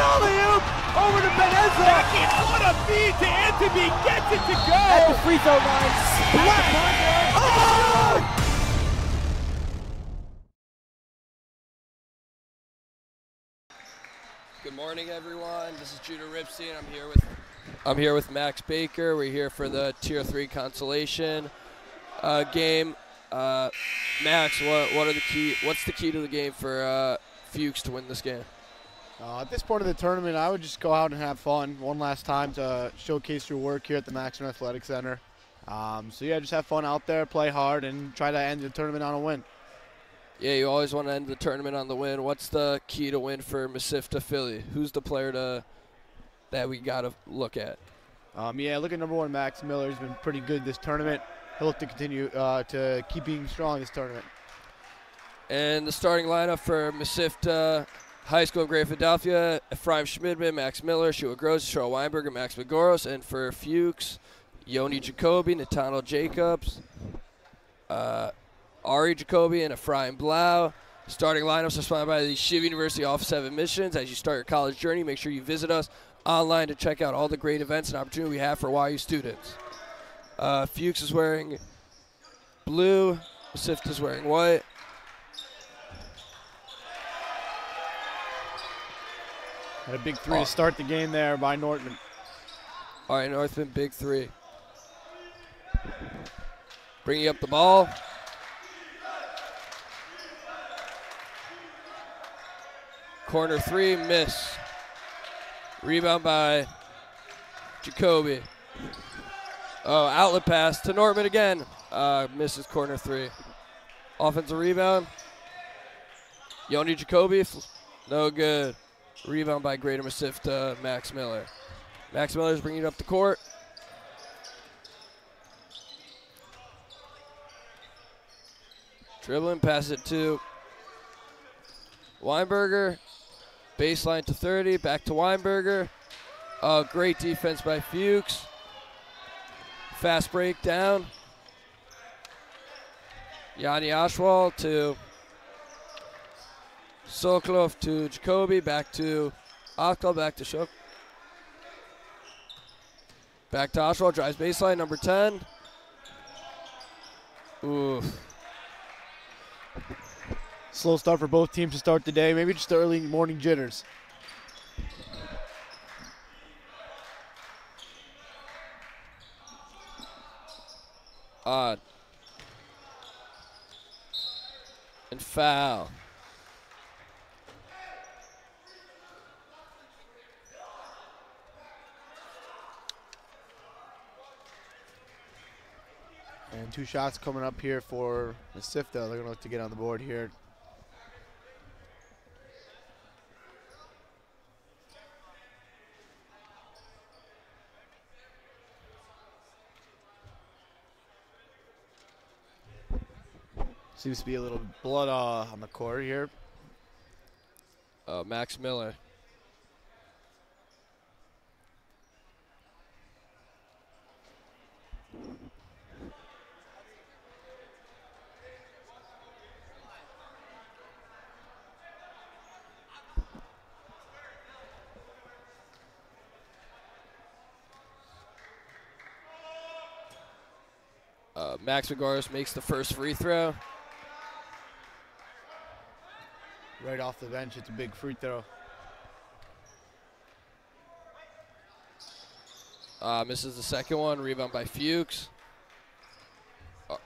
It's an alley-oop over to Benezza. Second, what a feed to Anthony. Gets it to go. At the free throw line. Splat. Oh! Good morning, everyone. This is Judah Ripstein. I'm here with I'm here with Max Baker. We're here for the Tier Three consolation uh, game. Uh, Max, what what are the key? What's the key to the game for uh, Fuchs to win this game? Uh, at this point of the tournament, I would just go out and have fun one last time to showcase your work here at the Maximum Athletic Center. Um, so yeah, just have fun out there, play hard, and try to end the tournament on a win. Yeah, you always want to end the tournament on the win. What's the key to win for Mesivta Philly? Who's the player to that we got to look at? Um, yeah, look at number one Max Miller. He's been pretty good this tournament. He'll look to continue uh, to keep being strong this tournament. And the starting lineup for Mesivta High School of Great Philadelphia, Ephraim Schmidman, Max Miller, Shua Gross, Cheryl Weinberger, Max Magoros, and for Fuchs, Yoni Jacoby, Nathaniel Jacobs, uh, Ari Jacoby, and Ephraim Blau. Starting lineups are sponsored by the Yeshiva University Office of Admissions. As you start your college journey, make sure you visit us online to check out all the great events and opportunity we have for YU students. Uh, Fuchs is wearing blue, Sift is wearing white. A big three oh. to start the game there by Northman. All right, Northman, big three. Bringing up the ball. Corner three, miss. Rebound by Jacoby. Oh, outlet pass to Norman again. Uh, misses corner three. Offensive rebound. Yoni Jacoby, no good. Rebound by Greater Mesivta, Max Miller. Max Miller is bringing it up the court. Dribbling, pass it to Weinberger. Baseline to 30, back to Weinberger. Uh, great defense by Fuchs. Fast break down. Yanni Ashwal to Sokolov to Jacoby, back to Akal, back to Shok. Back to Oswald, drives baseline, number 10. Oof. Slow start for both teams to start the day. Maybe just the early morning jitters. Odd. And foul. And two shots coming up here for the Mesivta. They're going to look to get on the board here. Seems to be a little blood uh, on the court here. Uh, Max Miller. Uh, Max Vigaris makes the first free throw. Right off the bench, it's a big free throw. Uh, misses the second one. Rebound by Fuchs. Uh,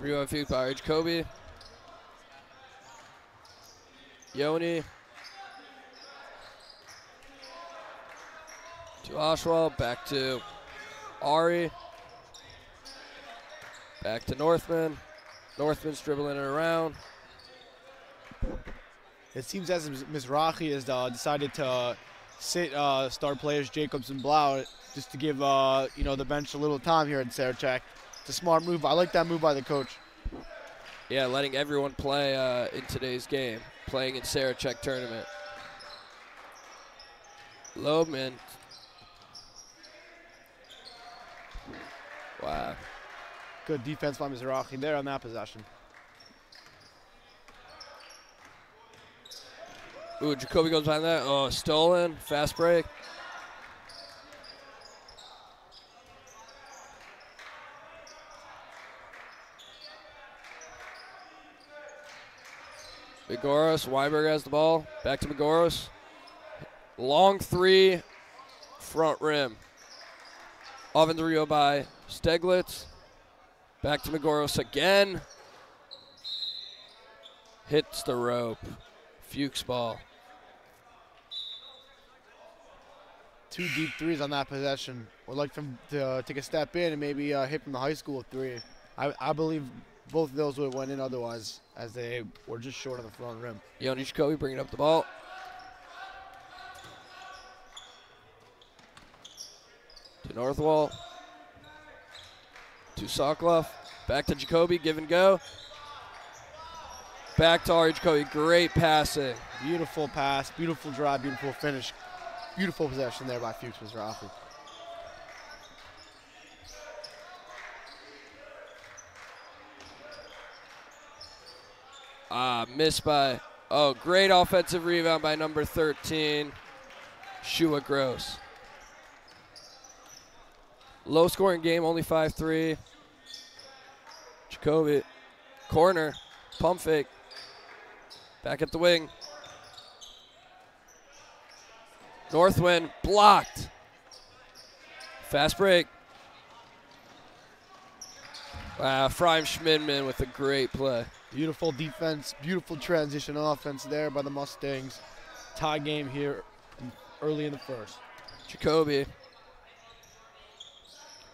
rebound Fuchs by H. Kobe. Yoni. To Oswald. Back to Ari. Back to Northman. Northman's dribbling it around. It seems as Mizrachi has uh, decided to sit uh, star players Jacobs and Blau just to give uh, you know the bench a little time here in Sarachek. It's a smart move. I like that move by the coach. Yeah, letting everyone play uh, in today's game, playing in Sarachek tournament. Loebman. Wow. Good defense by Mizrachi there on that possession. Ooh, Jacoby goes behind that. Oh, stolen. Fast break. Magoros, Weinberg has the ball. Back to Magoros. Long three, front rim. Offensive Rio by Steglitz. Back to Magoros again. Hits the rope. Fuchs ball. Two deep threes on that possession. Would like them to uh, take a step in and maybe uh, hit from the high school three. I, I believe both of those would have went in otherwise, as they were just short of the front rim. Yoni Jacoby bringing up the ball. To Northwall. To Sokoloff. Back to Jacoby. Give and go. Back to Ari Jacoby. Great passing. Beautiful pass, beautiful drive, beautiful finish. Beautiful possession there by Fuchs Mizrachi. Ah, missed by. Oh, great offensive rebound by number 13, Shua Gross. Low scoring game, only 5 3. Jacoby, corner, pump fake. Back at the wing. Northwind blocked. Fast break. Wow, Ephraim Schmidman with a great play. Beautiful defense, beautiful transition offense there by the Mustangs. Tie game here early in the first. Jacoby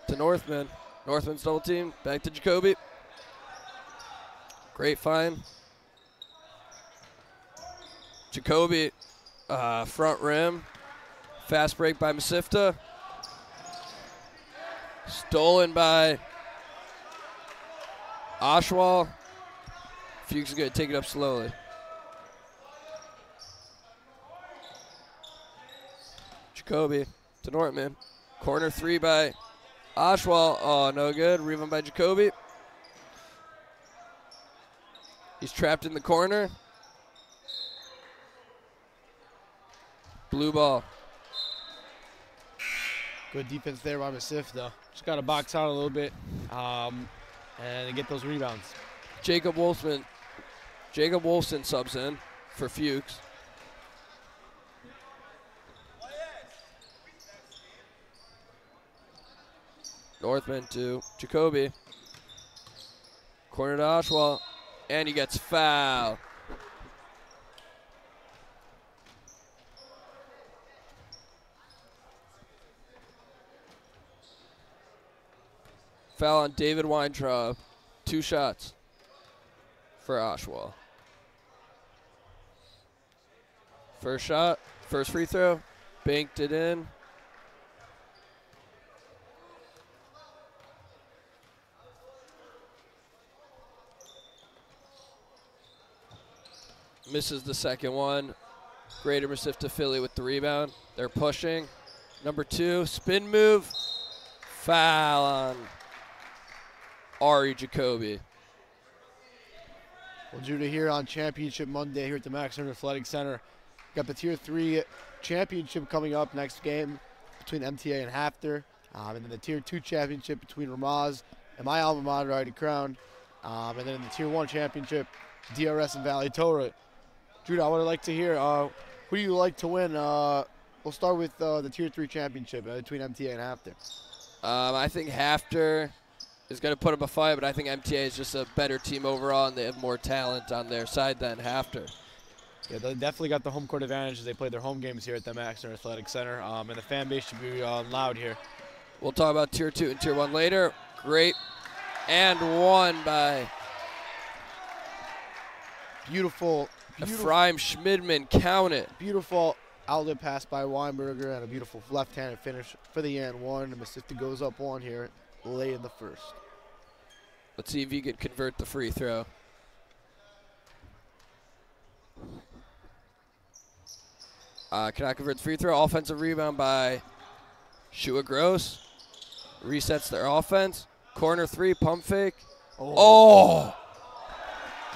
to Northman. Northman's double team. Back to Jacoby. Great find. Jacoby, uh, front rim. Fast break by Mesivta. Stolen by Oshwal. Fuchs is going to take it up slowly. Jacoby to Nortman. Corner three by Oshwal. Oh, no good. Rebound by Jacoby. He's trapped in the corner. Blue ball. Good defense there by Masif, though. Just got to box out a little bit um, and get those rebounds. Jacob Wolfman. Jacob Wolfson subs in for Fuchs. Northman to Jacoby. Corner to Oshwell. And he gets fouled. Foul on David Weintraub. Two shots for Oshwell. First shot, first free throw, banked it in. Misses the second one. Greater Mesivta Philly with the rebound. They're pushing. Number two, spin move. Foul on Ari Jacoby. Well, Judah here on Championship Monday here at the Max Stern Athletic Center. Got the Tier 3 Championship coming up next game between MTA and Hafter. Um, and then the Tier 2 Championship between Ramaz and my alma mater, Ida Crown. Um, and then the Tier 1 Championship, DRS and Valley Torah. Judah, I would like to hear uh, who do you like to win? Uh, we'll start with uh, the Tier 3 Championship uh, between MTA and Hafter. Um, I think Hafter is going to put up a fight, but I think MTA is just a better team overall, and they have more talent on their side than Hafter. Yeah, they definitely got the home court advantage as they play their home games here at the Max Stern Athletic Center, um, and the fan base should be uh, loud here. We'll talk about Tier 2 and Tier 1 later. Great. And one by Beautiful, beautiful, Ephraim Schmidman. Count it. beautiful outlet pass by Weinberger and a beautiful left-handed finish for the end one. And Mesivta goes up one here late in the first. Let's see if he can convert the free throw. Uh, cannot convert the free throw. Offensive rebound by Shua Gross. Resets their offense. Corner three, pump fake. Oh!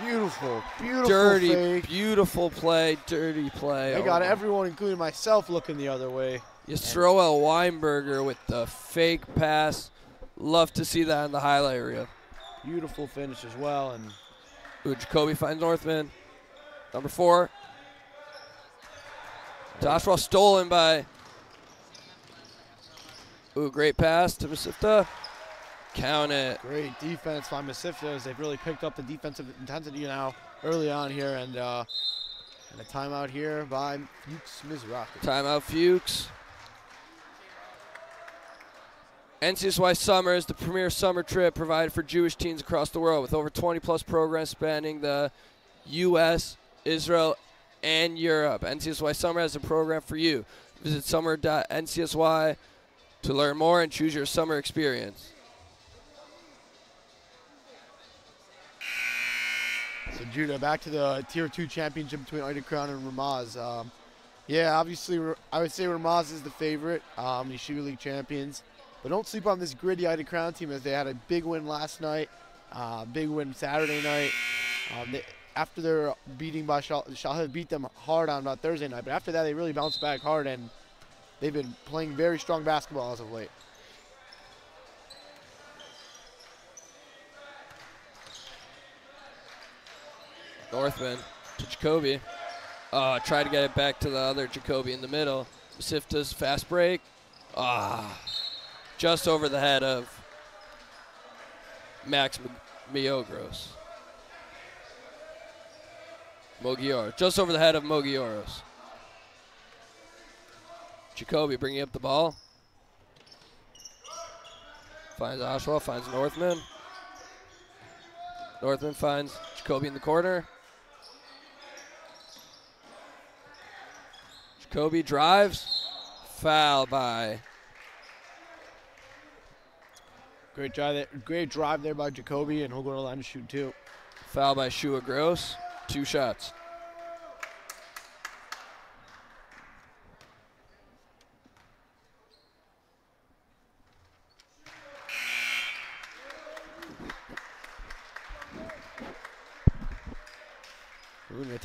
Beautiful, beautiful dirty, fake. beautiful play, dirty play. I Oh got my- everyone, including myself, looking the other way. Yisroel Weinberger with the fake pass. Love to see that in the highlight reel. Beautiful finish as well, and Ooh, Jacoby finds Northman. Number four. Joshua stolen by. Ooh, great pass to Mesivta. Count it. great defense by Mesivta as they've really picked up the defensive intensity now early on here, and uh, and a timeout here by Fuchs Mizrachi. Timeout Fuchs. NCSY Summer is the premier summer trip provided for Jewish teens across the world with over 20 plus programs spanning the U.S., Israel, and Europe. NCSY Summer has a program for you. Visit summer.ncsy to learn more and choose your summer experience. So Judah, back to the Tier 2 championship between Ida Crown and Ramaz. Um, yeah, obviously, I would say Ramaz is the favorite. Um, these Sugar League champions. But don't sleep on this gritty Ida Crown team as they had a big win last night, uh, big win Saturday night. Um, they, after their beating by Shal- Shalhevet beat them hard on uh, Thursday night, but after that they really bounced back hard and they've been playing very strong basketball as of late. Northman to Jacoby. Uh, try to get it back to the other Jacoby in the middle. Sifta's fast break. Ah, just over the head of Max Miogros. Mogioros. Just over the head of Mogioros. Jacoby bringing up the ball. Finds Oshawa, finds Northman. Northman finds Jacoby in the corner. Jacoby drives. Foul by Great drive, there, great drive there by Jacoby, and he'll go to the line to shoot two. foul by Shua Gross. Two shots.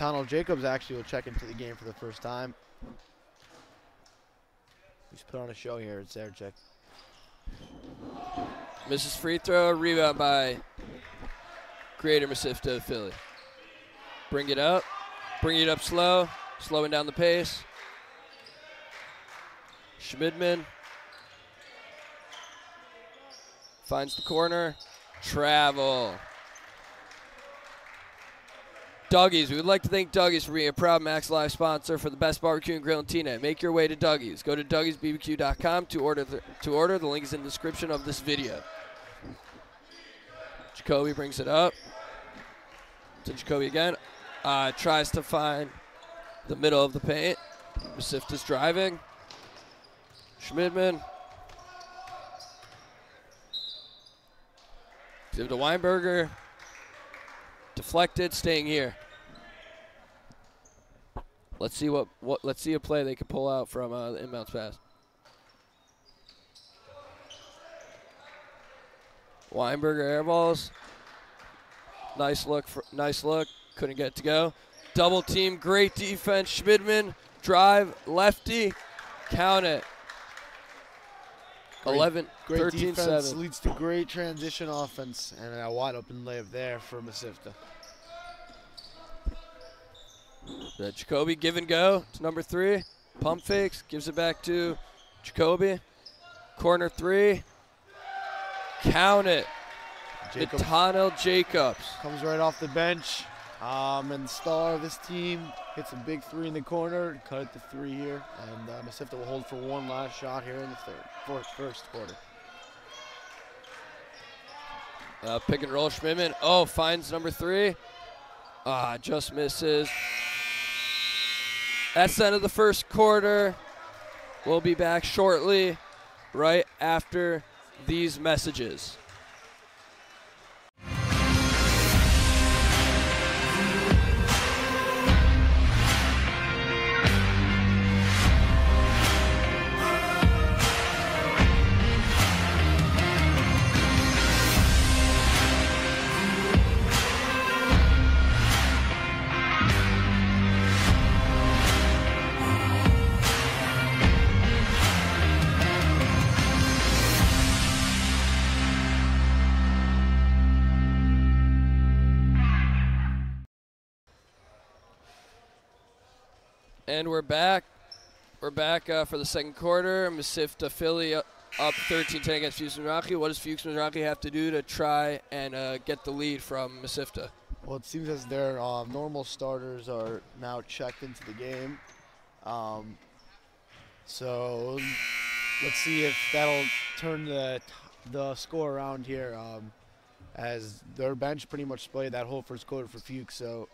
Nathaniel Jacobs actually will check into the game for the first time. He's put on a show here. It's there, check. Misses free throw. Rebound by Creator Mesivta Philly. Bring it up. Bring it up slow. Slowing down the pace. Schmidman finds the corner. Travel. Dougie's. We would like to thank Dougie's for being a proud MacsLive sponsor for the best barbecue and grill in Teaneck. Make your way to Dougie's. Go to Dougie'sBBQ.com to order. The, to order. The link is in the description of this video. Jacoby brings it up to Jacoby again. Uh, tries to find the middle of the paint. Mesivta's driving. Schmidman. Give to Weinberger. Deflected, staying here. Let's see what, what let's see a play they can pull out from uh, the inbounds pass. Weinberger air balls. Nice look, for, nice look. Couldn't get it to go. Double team, great defense. Schmidman drive, lefty, count it. Great- 11, Great 13, defense 7. leads to great transition offense, and a wide open layup there for Mesivta. The Jacoby give and go to number three. Pump fakes, gives it back to Jacoby. Corner three. Count it. Jacobs Jacobs. comes right off the bench, um, and the star of this team hits a big three in the corner, cut it to three here, and uh, Mesivta will hold for one last shot here in the third, fourth, first quarter. Uh, pick and roll Schmidman. Oh, finds number three. Ah, just misses. That's the end of the first quarter. We'll be back shortly, right after these messages. And we're back. We're back uh, for the second quarter. Mesivta Philly up, up 13-10 against Fuchs Mizrachi. What does Fuchs Mizrachi have to do to try and uh, get the lead from Mesivta? Well, it seems as their uh, normal starters are now checked into the game. Um, so let's see if that'll turn the the score around here. Um, as their bench pretty much played that whole first quarter for Fuchs. So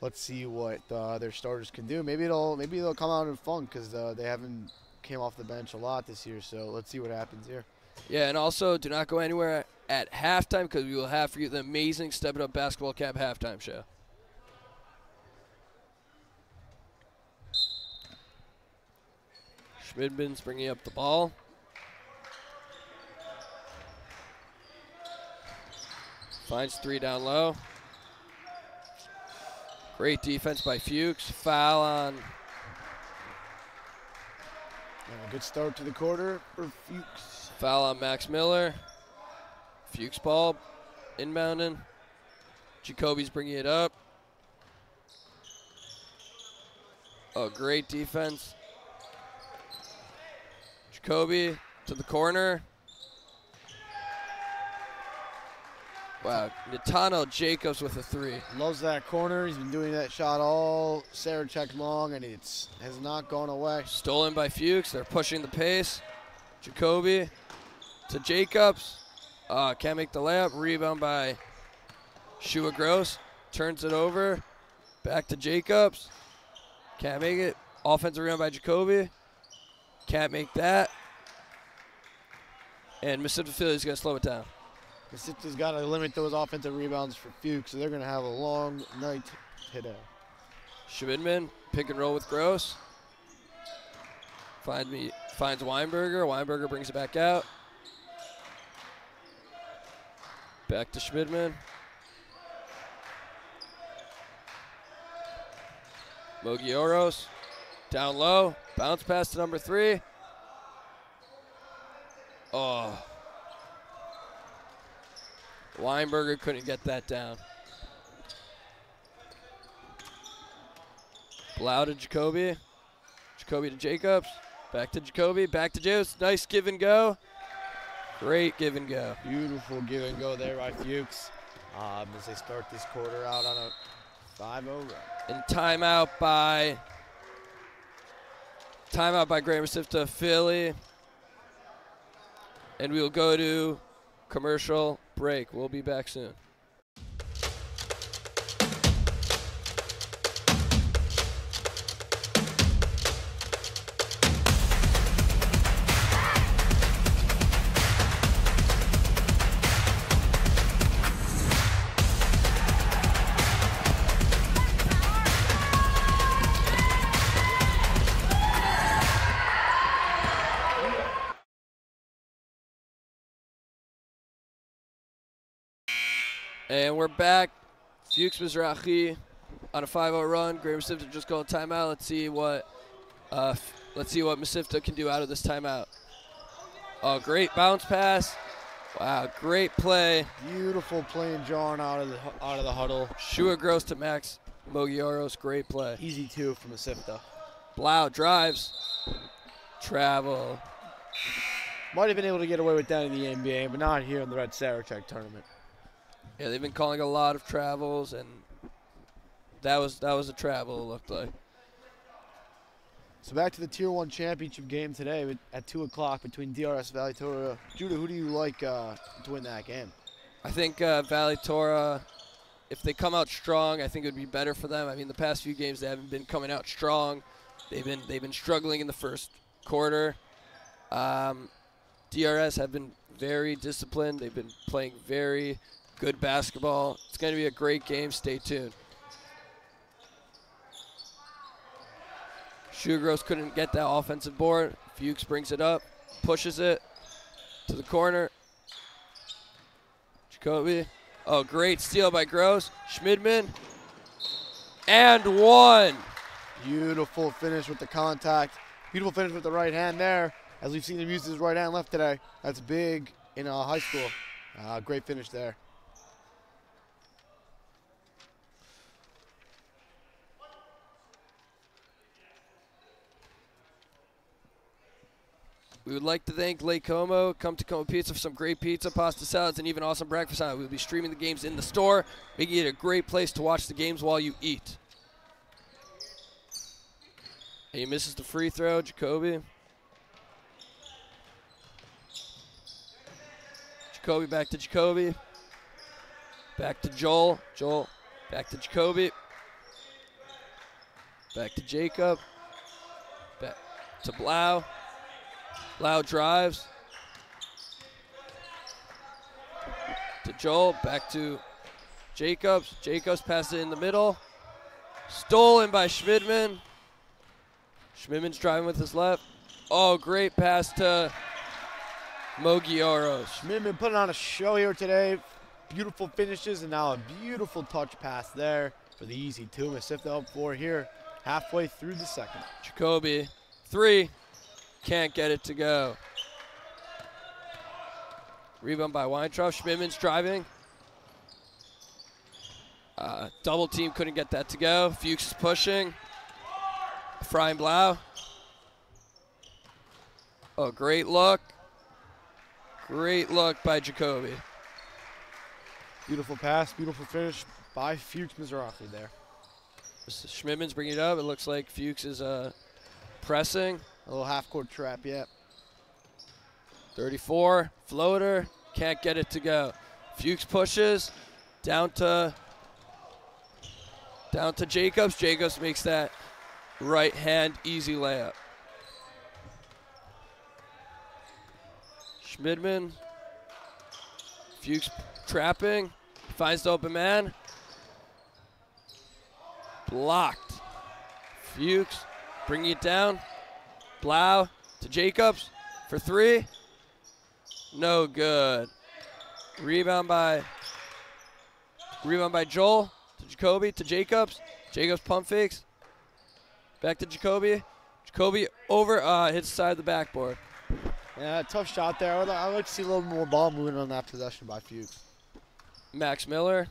let's see what uh, their starters can do. Maybe it'll maybe they'll come out in funk because uh, they haven't came off the bench a lot this year. So let's see what happens here. Yeah, and also do not go anywhere at halftime because we will have for you the amazing Step It Up Basketball Cap halftime show. Schmidman's bringing up the ball. Finds three down low. Great defense by Fuchs. Foul on. And a good start to the quarter for Fuchs. Foul on Max Miller. Fuchs ball inbounding. Jacoby's bringing it up. Oh, great defense. Jacoby to the corner. Wow, Natano Jacobs with a three. Loves that corner. He's been doing that shot all Sarachek long, and it's has not gone away. Stolen by Fuchs. They're pushing the pace. Jacoby to Jacobs. Uh, can't make the layup. Rebound by Shua Gross. Turns it over. Back to Jacobs. Can't make it. Offensive rebound by Jacoby. Can't make that. And Mesivta Philly's going to slow it down. Mesivta's got to limit those offensive rebounds for Fuchs, so they're going to have a long night today. Schmidman, pick and roll with Gross. Find me, finds Weinberger. Weinberger brings it back out. Back to Schmidman. Mogioros, down low, bounce pass to number three. Oh. Weinberger couldn't get that down. Blau to Jacoby. Jacoby to Jacobs. Back to Jacoby. Back to Jacobs. Nice give and go. Great give and go. Beautiful give and go there by Fuchs um, as they start this quarter out on a 5 0 run. And timeout by timeout by Grand Mesivta Philly. And we will go to commercial break. We'll be back soon. We're back. Fuchs Mizrachi on a 5-0 run. Great Mesivta just called timeout. Let's see what uh, let's see what Mesivta can do out of this timeout. Oh, great bounce pass. Wow, great play. Beautiful playing John out of the out of the huddle. Shua Gross to Max Mogioros. Great play. Easy two from Mesivta. Blau drives. Travel. Might have been able to get away with that in the NBA, but not here in the Red Sarachek tournament. Yeah, they've been calling a lot of travels, and that was that was a travel. It looked like. So back to the Tier 1 championship game today at 2 o'clock between DRS Valley Torah. Judah, who do you like uh, to win that game? I think uh, Valley Torah, if they come out strong, I think it would be better for them. I mean, the past few games they haven't been coming out strong. They've been they've been struggling in the first quarter. Um, DRS have been very disciplined. They've been playing very good basketball. It's going to be a great game. Stay tuned. Shua Gross couldn't get that offensive board. Fuchs brings it up, pushes it to the corner. Jacoby. Oh, great steal by Gross. Schmidman. And one. Beautiful finish with the contact. Beautiful finish with the right hand there. As we've seen him use his right hand left today. That's big in uh, high school. Uh, great finish there. We would like to thank Lake Como. Come to Como Pizza for some great pizza, pasta salads, and even awesome breakfast. We'll be streaming the games in the store, making it a great place to watch the games while you eat. And he misses the free throw, Jacoby. Jacoby back to Jacoby. Back to Joel. Joel back to Jacoby. Back to Jacob. Back to Blau. Blau drives. To Joel. Back to Jacobs. Jacobs passes it in the middle. Stolen by Schmidman. Schmidman's driving with his left. Oh, great pass to Mogioros. Schmidman putting on a show here today. Beautiful finishes and now a beautiful touch pass there for the easy two. Mesivta up four here halfway through the second. Jacoby, three. Can't get it to go. Rebound by Weintraub. Schmidman's driving. Uh, double team couldn't get that to go. Fuchs is pushing. Ephraim Blau. Oh, great look. Great look by Jacoby. Beautiful pass, beautiful finish by Fuchs Mizrachi there. Schmidman's bringing it up. It looks like Fuchs is uh, pressing. A little half court trap yet. 34, floater, can't get it to go. Fuchs pushes, down to down to Jacobs. Jacobs makes that right hand easy layup. Schmidman, Fuchs trapping, finds the open man. Blocked. Fuchs bringing it down. Blau to Jacobs for three. No good. Rebound by rebound by Joel to Jacoby to Jacobs. Jacobs pump fakes. Back to Jacoby. Jacoby over uh, hits side of the backboard. Yeah, tough shot there. I would, I would like to see a little more ball moving on that possession by Fuchs. Max Miller.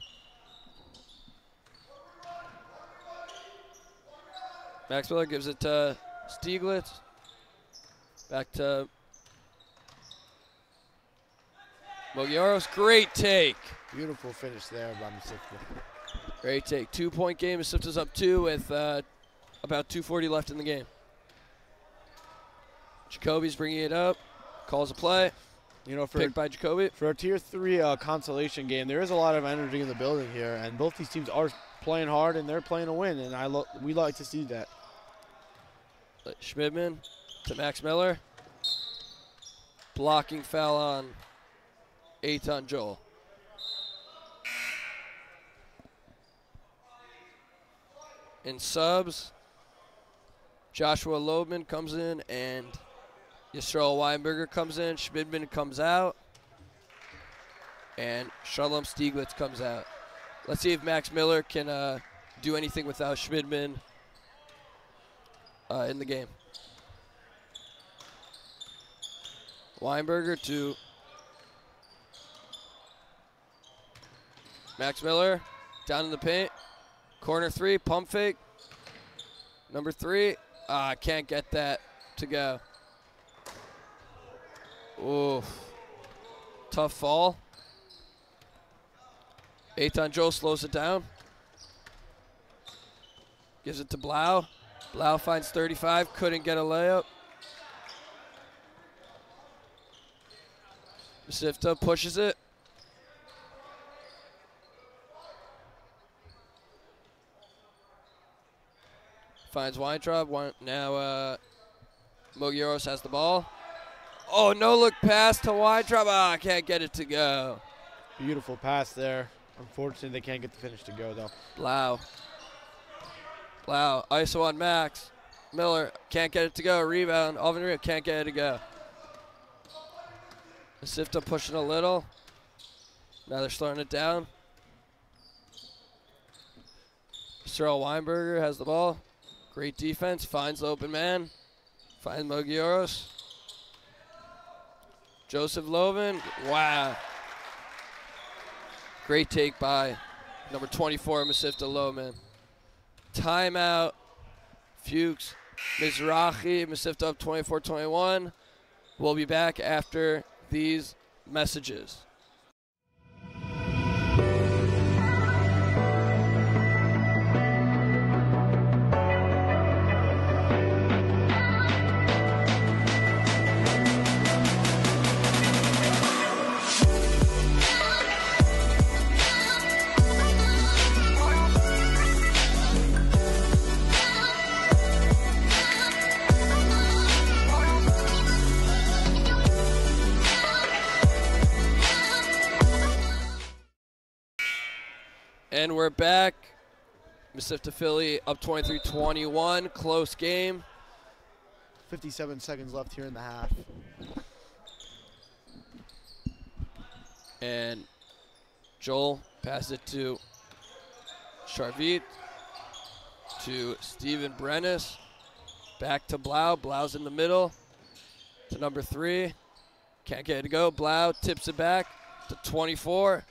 Max Miller gives it to Stieglitz. Back to Mogioros. Great take. Beautiful finish there by Mesivta. Great take. Two point game. Mesivta's up two with uh, about 2.40 left in the game. Jacoby's bringing it up. Calls a play. You know, for Picked by Jacoby. for a tier three uh, consolation game, there is a lot of energy in the building here, and both these teams are playing hard and they're playing to win, and I we like to see that. Schmidman to Max Miller. Blocking foul on Eitan Joel. In subs, Joshua Loebman comes in and Yisrael Weinberger comes in. Schmidman comes out. And Shalom Stieglitz comes out. Let's see if Max Miller can uh, do anything without Schmidman uh, in the game. Weinberger to Max Miller down in the paint. Corner three, pump fake. Number three, ah, can't get that to go. Oof. Tough fall. Eitan Joe slows it down. Gives it to Blau. Blau finds 35, couldn't get a layup. Sifta pushes it. Finds Weintraub. Wein- Now uh, Mogioros has the ball. Oh, no look pass to Weintraub. Ah, can't get it to go. Beautiful pass there. Unfortunately, they can't get the finish to go though. Blau. Blau. ISO on Max. Miller can't get it to go. Rebound. Alvin Rio can't get it to go. Sifta pushing a little. Now they're slowing it down. Cyril Weinberger has the ball. Great defense. Finds the open man. Finds Mogioros. Joseph Loven. Wow. Great take by number 24, Mesivta Loman. Timeout. Fuchs. Mizrachi. Mesivta up 24 21. We'll be back after these messages. And we're back. Mesivta Philly up 23-21. Close game. 57 seconds left here in the half. And Joel passes it to Charvit. To Steven Brennis. Back to Blau. Blau's in the middle. To number three. Can't get it to go. Blau tips it back to 24.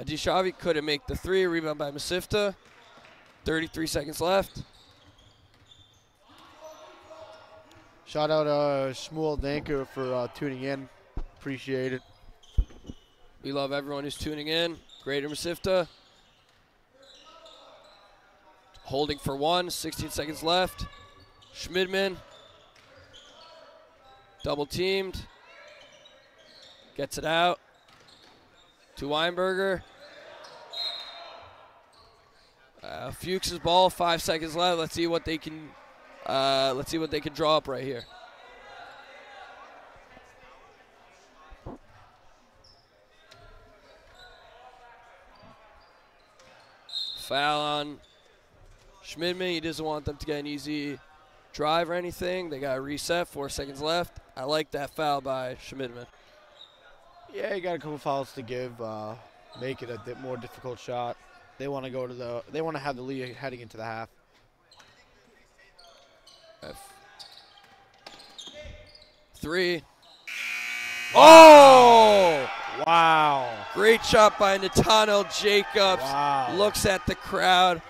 Adishavi couldn't make the three. Rebound by Mesivta. 33 seconds left. Shout out uh, Shmuel Danker for uh, tuning in. Appreciate it. We love everyone who's tuning in. Greater Mesivta. Holding for one. 16 seconds left. Schmidman. Double teamed. Gets it out to Weinberger. Uh, ball, five seconds left. Let's see what they can. Uh, let's see what they can draw up right here. Foul on Schmidman. He doesn't want them to get an easy drive or anything. They got a reset. Four seconds left. I like that foul by Schmidman. Yeah, you got a couple fouls to give. Uh, make it a bit more difficult shot. They want to go to the. They want to have the lead heading into the half. F. Three. Oh! Wow. Great shot by Nathaniel Jacobs. Wow. Looks at the crowd.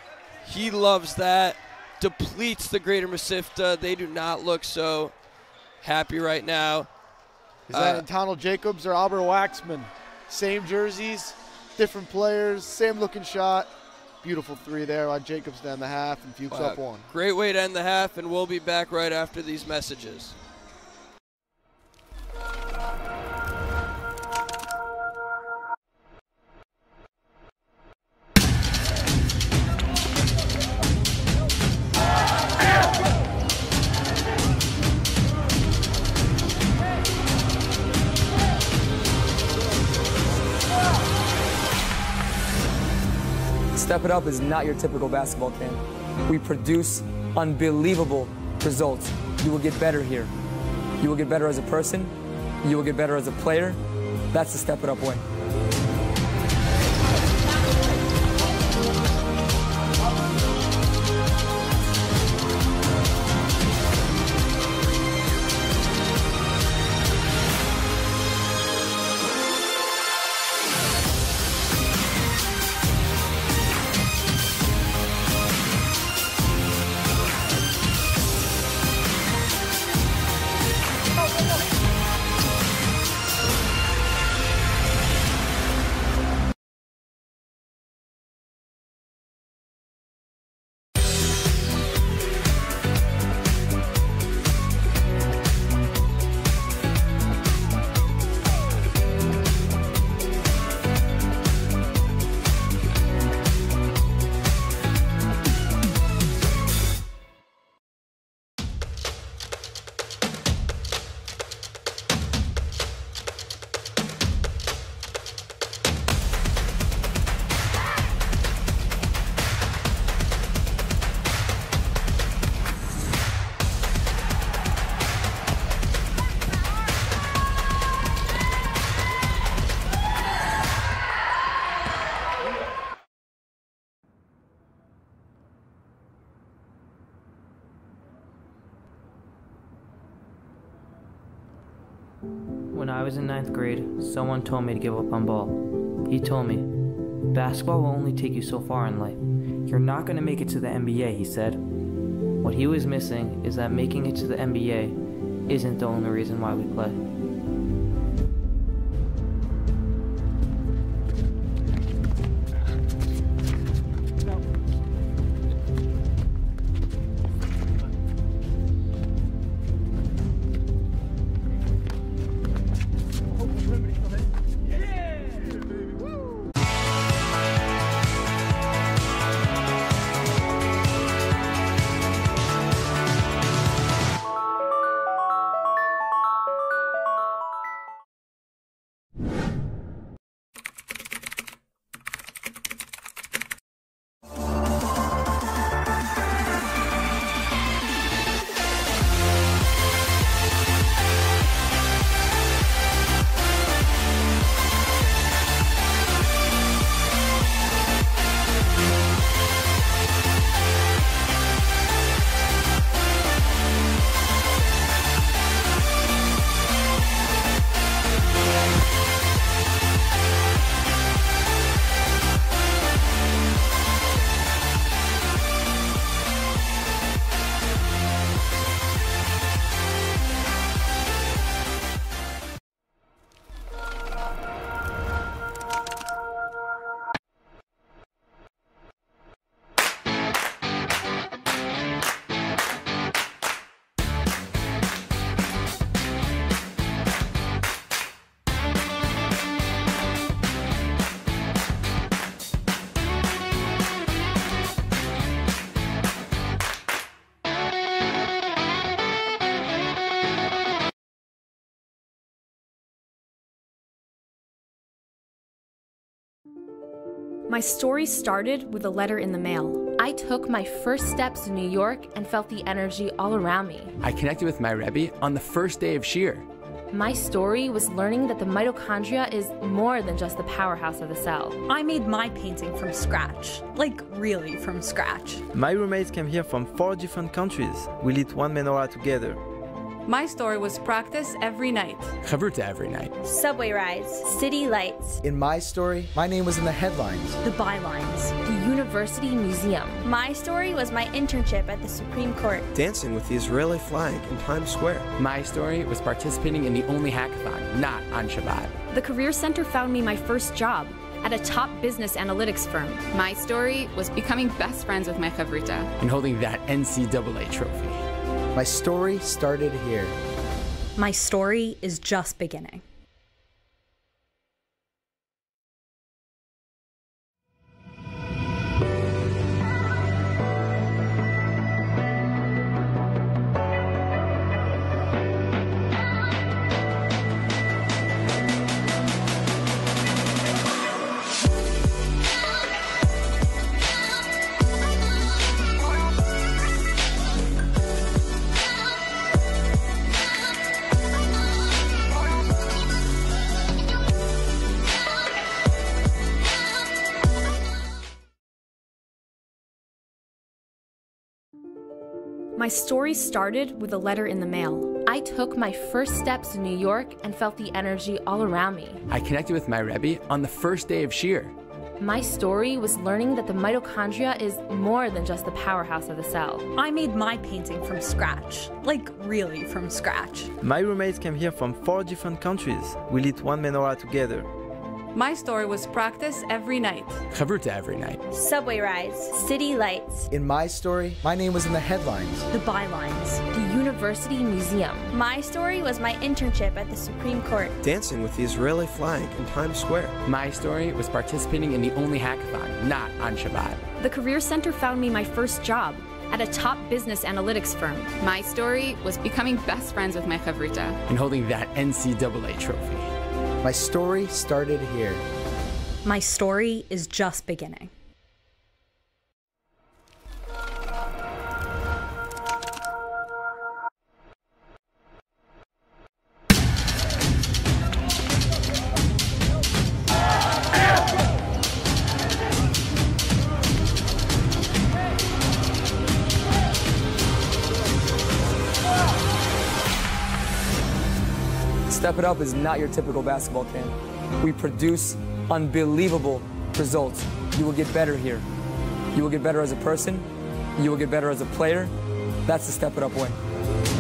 He loves that. Depletes the Greater Mesivta. They do not look so happy right now. Is that Uh, Donald Jacobs or Albert Waxman? Same jerseys, different players, same looking shot. Beautiful three there on Jacobs down the half and Fuchs Wow. up one. Great way to end the half, and we'll be back right after these messages. Step It Up is not your typical basketball camp. We produce unbelievable results. You will get better here. You will get better as a person. You will get better as a player. That's the Step It Up way. Was in ninth grade, someone told me to give up on ball. He told me, basketball will only take you so far in life. You're not going to make it to the NBA, he said. What he was missing is that making it to the NBA isn't the only reason why we play. My story started with a letter in the mail. I took my first steps in New York and felt the energy all around me. I connected with my Rebbe on the first day of Shiur. My story was learning that the mitochondria is more than just the powerhouse of the cell. I made my painting from scratch. Like, really from scratch. My roommates came here from four different countries. We lit one menorah together. My story was practice every night. Chavruta every night. Subway rides, city lights. In my story, my name was in the headlines. The bylines. The University Museum. My story was my internship at the Supreme Court. Dancing with the Israeli flag in Times Square. My story was participating in the only hackathon, not on Shabbat. The Career Center found me my first job at a top business analytics firm. My story was becoming best friends with my chavruta. And holding that NCAA trophy. My story started here. My story is just beginning. My story started with a letter in the mail. I took my first steps in New York and felt the energy all around me. I connected with my Rebbe on the first day of Shiur. My story was learning that the mitochondria is more than just the powerhouse of the cell. I made my painting from scratch. Like, really from scratch. My roommates came here from four different countries. We lit one menorah together. My story was practice every night. Chavruta every night. Subway rides, city lights. In my story, my name was in the headlines. The bylines. The University Museum. My story was my internship at the Supreme Court. Dancing with the Israeli flag in Times Square. My story was participating in the only hackathon, not on Shabbat. The Career Center found me my first job at a top business analytics firm. My story was becoming best friends with my chavruta. And holding that NCAA trophy. My story started here. My story is just beginning. Step It Up is not your typical basketball camp. We produce unbelievable results. You will get better here. You will get better as a person. You will get better as a player. That's the Step It Up way.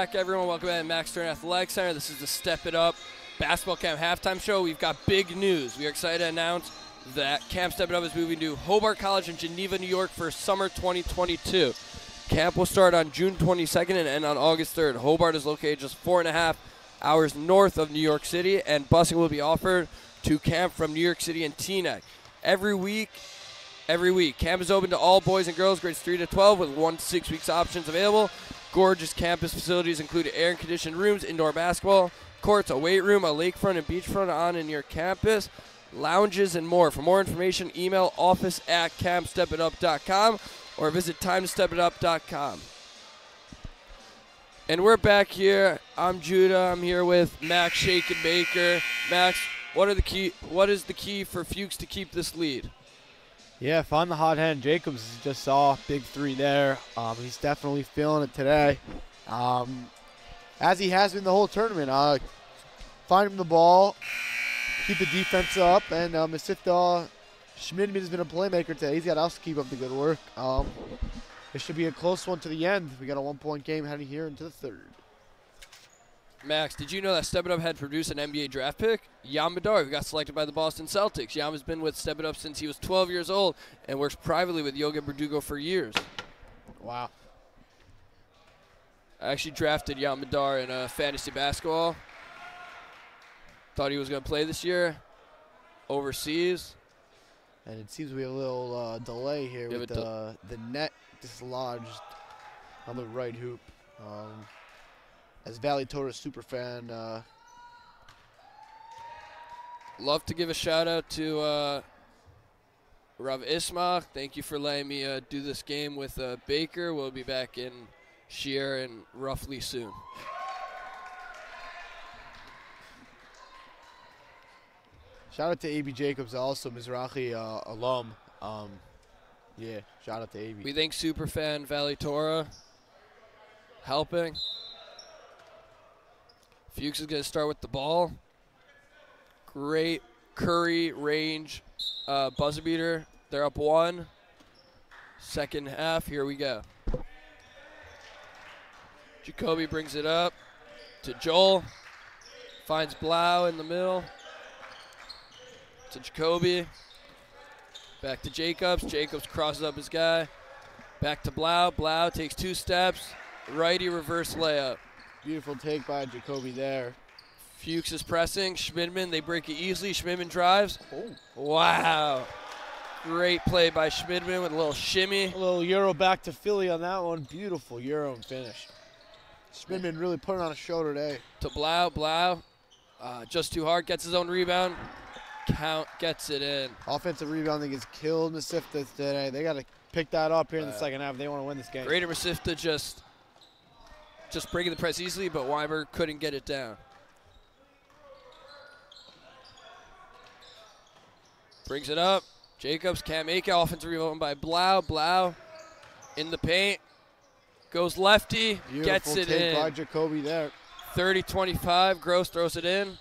Back, everyone. Welcome back to Max Stern Athletic Center. This is the Step It Up Basketball Camp halftime show. We've got big news. We are excited to announce that Camp Step It Up is moving to Hobart College in Geneva, New York for summer 2022. Camp will start on June 22nd and end on August 3rd. Hobart is located just four and a half hours north of New York City, and busing will be offered to camp from New York City and Teaneck. Every week, every week. Camp is open to all boys and girls grades 3 to 12 with one to six weeks options available. Gorgeous campus facilities include air conditioned rooms, indoor basketball courts, a weight room, a lakefront and beachfront on and near campus, lounges, and more. For more information, email office at campstepitup.com or visit timetostepitup.com. And we're back here. I'm Judah. I'm here with Max Shake and Baker. Max, what are the key? What is the key for Fuchs to keep this lead? Yeah, find the hot hand. Jacobs just saw big three there. Um, he's definitely feeling it today, um, as he has been the whole tournament. Uh, find him the ball, keep the defense up, and um, Mesivta Schmidman has been a playmaker today. He's got us to keep up the good work. Um, it should be a close one to the end. We got a one-point game heading here into the third. Max, did you know that Step It Up had produced an NBA draft pick? Yam Madar, who got selected by the Boston Celtics. Yam has been with Step It Up since he was 12 years old and works privately with Yoga Verdugo for years. Wow. I actually drafted Yam Madar in uh, fantasy basketball. Thought he was going to play this year overseas. And it seems we have a little uh, delay here Yeah, with the, the net dislodged on the right hoop. Um, as Valley Torres super fan, uh, Love to give a shout out to uh, Rav Ismach. Thank you for letting me uh, do this game with uh, Baker. We'll be back in Sheer and roughly soon. shout out to AB Jacobs, also Mizrachi uh, alum. Um, yeah, shout out to AB. We thank Superfan Valley Torah helping. Fuchs is going to start with the ball. Great Curry range uh, buzzer beater. They're up one. Second half, here we go. Jacoby brings it up to Joel. Finds Blau in the middle. To Jacoby. Back to Jacobs. Jacobs crosses up his guy. Back to Blau. Blau takes two steps. Righty reverse layup. Beautiful take by Jacoby there. Fuchs is pressing. Schmidman, they break it easily. Schmidman drives. Oh. Wow. Great play by Schmidman with a little shimmy. A little Euro back to Philly on that one. Beautiful Euro and finish. Schmidman really putting on a show today. To Blau. Blau uh, just too hard. Gets his own rebound. Count gets it in. Offensive rebounding is killed Mesivta today. They got to pick that up here in the Uh, second half. They want to win this game. Greater Mesivta just just breaking the press easily, but Weimer couldn't get it down. Brings it up. Jacobs can't make it. Offensive rebound by Blau. Blau in the paint. Goes lefty. Beautiful gets it in. by Jacoby there. 30-25. Gross throws it in.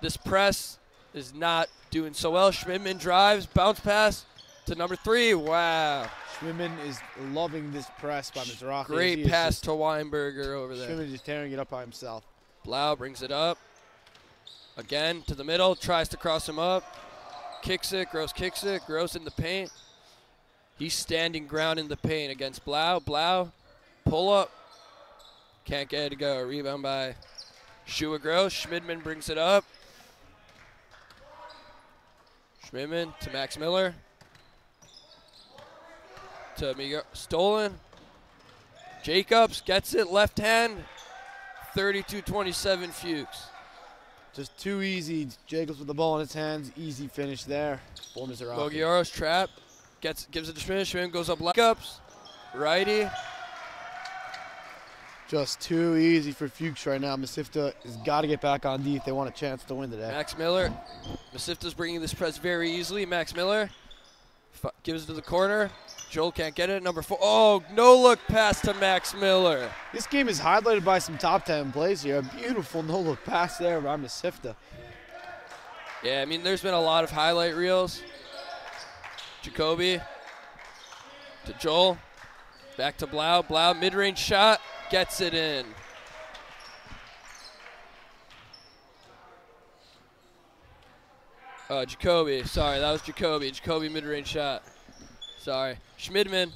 This press is not doing so well. Schmidman drives. Bounce pass to number three. Wow. Schmidman is loving this press by Mizrachi. Great pass to Weinberger over there. Schmidman is tearing it up by himself. Blau brings it up. Again to the middle, tries to cross him up. Kicks it, Gross kicks it, Gross in the paint. He's standing ground in the paint against Blau. Blau, pull up. Can't get it to go. Rebound by Shua Gross. Schmidman brings it up. Schmidman to Max Miller. To Miguel. Stolen. Jacobs gets it left hand. 32-27 Fuchs. Just too easy. Jacobs with the ball in his hands. Easy finish there for Mizrachi. Bogiaros trap. Gets gives it to Schmidt. Schmidt goes up left ups. Righty. Just too easy for Fuchs right now. Mesivta has got to get back on D if they want a chance to win today. Max Miller. Mesivta's bringing this press very easily. Max Miller f- gives it to the corner. Joel can't get it. Number four. Oh, no look pass to Max Miller. This game is highlighted by some top 10 plays here. A beautiful no look pass there by Mesivta. Yeah, I mean, there's been a lot of highlight reels. Jacoby to Joel. Back to Blau. Blau, mid range shot, gets it in. Uh, Jacoby, sorry, that was Jacoby. Jacoby mid range shot. Sorry. Schmidman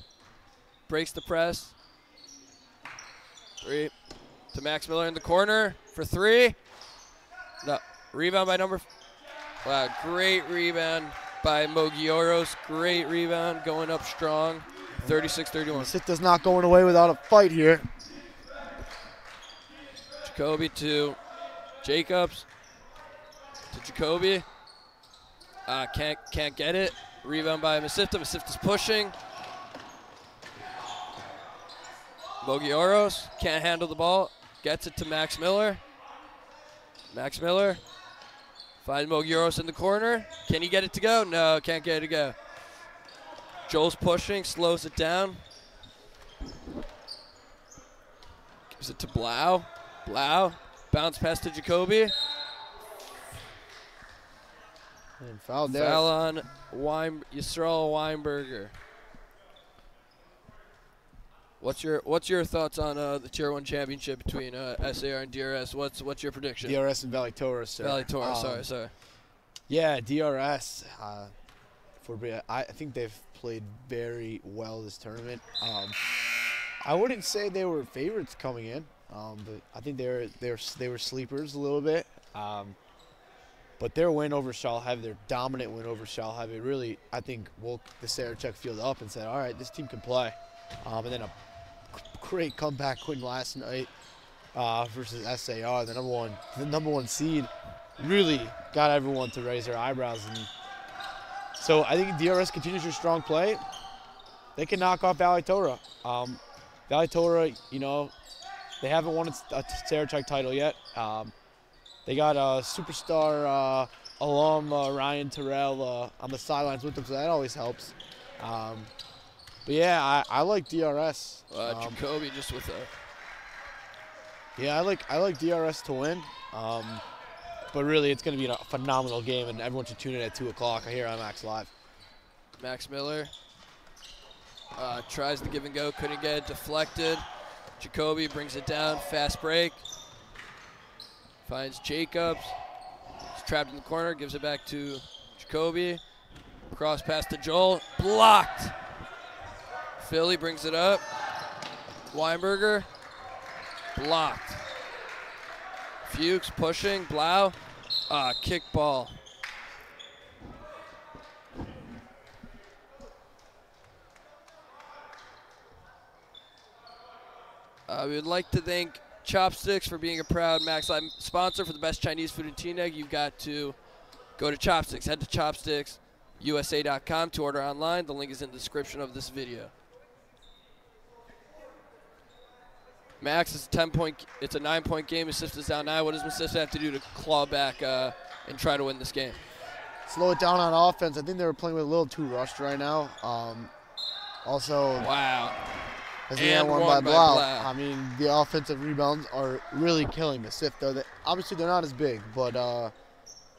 breaks the press. Three to Max Miller in the corner for three. No, rebound by number. Wow, great rebound by Mogioros. Great rebound, going up strong. 36-31. Sifta's not going away without a fight here. Jacoby to Jacobs to Jacoby. Uh, can't can't get it. Rebound by Mesivta. Mesivta's pushing. Mogioros can't handle the ball. Gets it to Max Miller. Max Miller finds Mogioros in the corner. Can he get it to go? No, can't get it to go. Joel's pushing, slows it down. Gives it to Blau. Blau. Bounce pass to Jacoby. And foul there. Foul on Wein, Yisrael Weinberger. What's your What's your thoughts on uh, the Tier One championship between uh, SAR and DRS? What's What's your prediction? DRS and Valley Torah. Sir. Valley Torah. Um, sorry, sorry. Yeah, DRS. Uh, for I think they've played very well this tournament. Um, I wouldn't say they were favorites coming in, um, but I think they were they were they were sleepers a little bit. Um, but their win over Shalhev, their dominant win over Shalhev, it really I think woke the Sarachek field up and said, all right, this team can play. Um, and then a great comeback win last night uh, versus SAR, the number one, the number one seed, really got everyone to raise their eyebrows. And so I think DRS continues their strong play. They can knock off Valley Torah. Um, Valley you know, they haven't won a Sarachek title yet. Um, they got a superstar uh, alum uh, Ryan Turell uh, on the sidelines with them, so that always helps. Um, but yeah, I, I like DRS. Uh, um, Jacoby just with a. Yeah, I like I like DRS to win. Um, but really, it's going to be a phenomenal game, and everyone should tune in at two o'clock here on MacsLive. Max Miller uh, tries to give and go, couldn't get it deflected. Jacoby brings it down, fast break. Finds Jacobs. He's trapped in the corner, gives it back to Jacoby. Cross pass to Joel, blocked. Philly brings it up. Weinberger, blocked. Fuchs pushing, Blau, ah, kick ball. Uh, we would like to thank Chopstix for being a proud MacsLive sponsor for the best Chinese food in Teaneck. You've got to go to Chopstix. Head to chopstixusa.com to order online. The link is in the description of this video. Max is a 10 point. It's a nine point game. Assist is down nine. What does Assist have to do to claw back uh, and try to win this game? Slow it down on offense. I think they were playing with a little too rushed right now. Um, also, wow. And one, by, by Blau. Blau. I mean, the offensive rebounds are really killing Masif, though. They, obviously, they're not as big, but uh,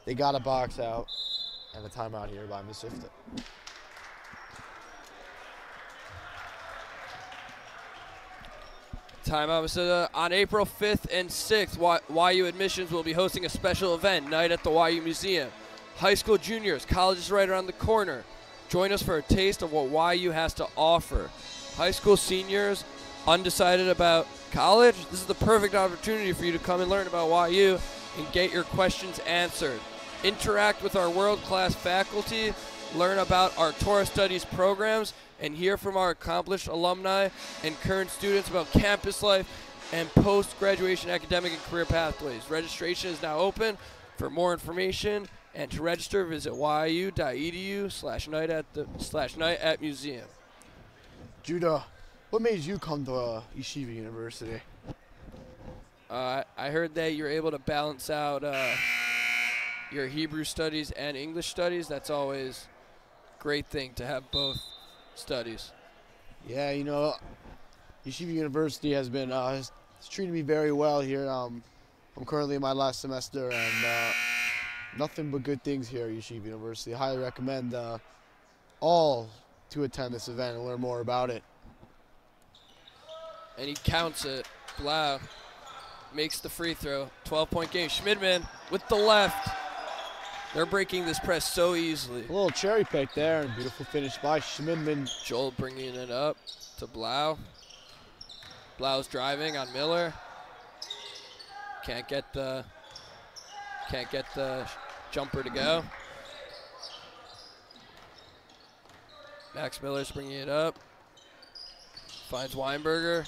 they got a box out and a timeout here by Mesivta. Timeout. So uh, on April 5th and 6th, YU Admissions will be hosting a special event, Night at the YU Museum. High school juniors, college is right around the corner. Join us for a taste of what YU has to offer. High school seniors, undecided about college, this is the perfect opportunity for you to come and learn about YU and get your questions answered. Interact with our world-class faculty, learn about our Torah Studies programs, and hear from our accomplished alumni and current students about campus life and post-graduation academic and career pathways. Registration is now open. For more information and to register, visit yu.edu slash night at the slash night at museum. Judah, what made you come to uh, Yeshiva University? Uh, I heard that you're able to balance out uh, your Hebrew studies and English studies. That's always a great thing to have both studies. Yeah, you know, Yeshiva University has been uh, has treated me very well here. Um, I'm currently in my last semester, and uh, nothing but good things here at Yeshiva University. I highly recommend uh, all to attend this event and learn more about it. And he counts it. Blau makes the free throw. 12 point game. Schmidman with the left. They're breaking this press so easily. A little cherry pick there, and beautiful finish by Schmidman. Joel bringing it up to Blau. Blau's driving on Miller. Can't get the can't get the jumper to go. Max Miller's bringing it up. Finds Weinberger.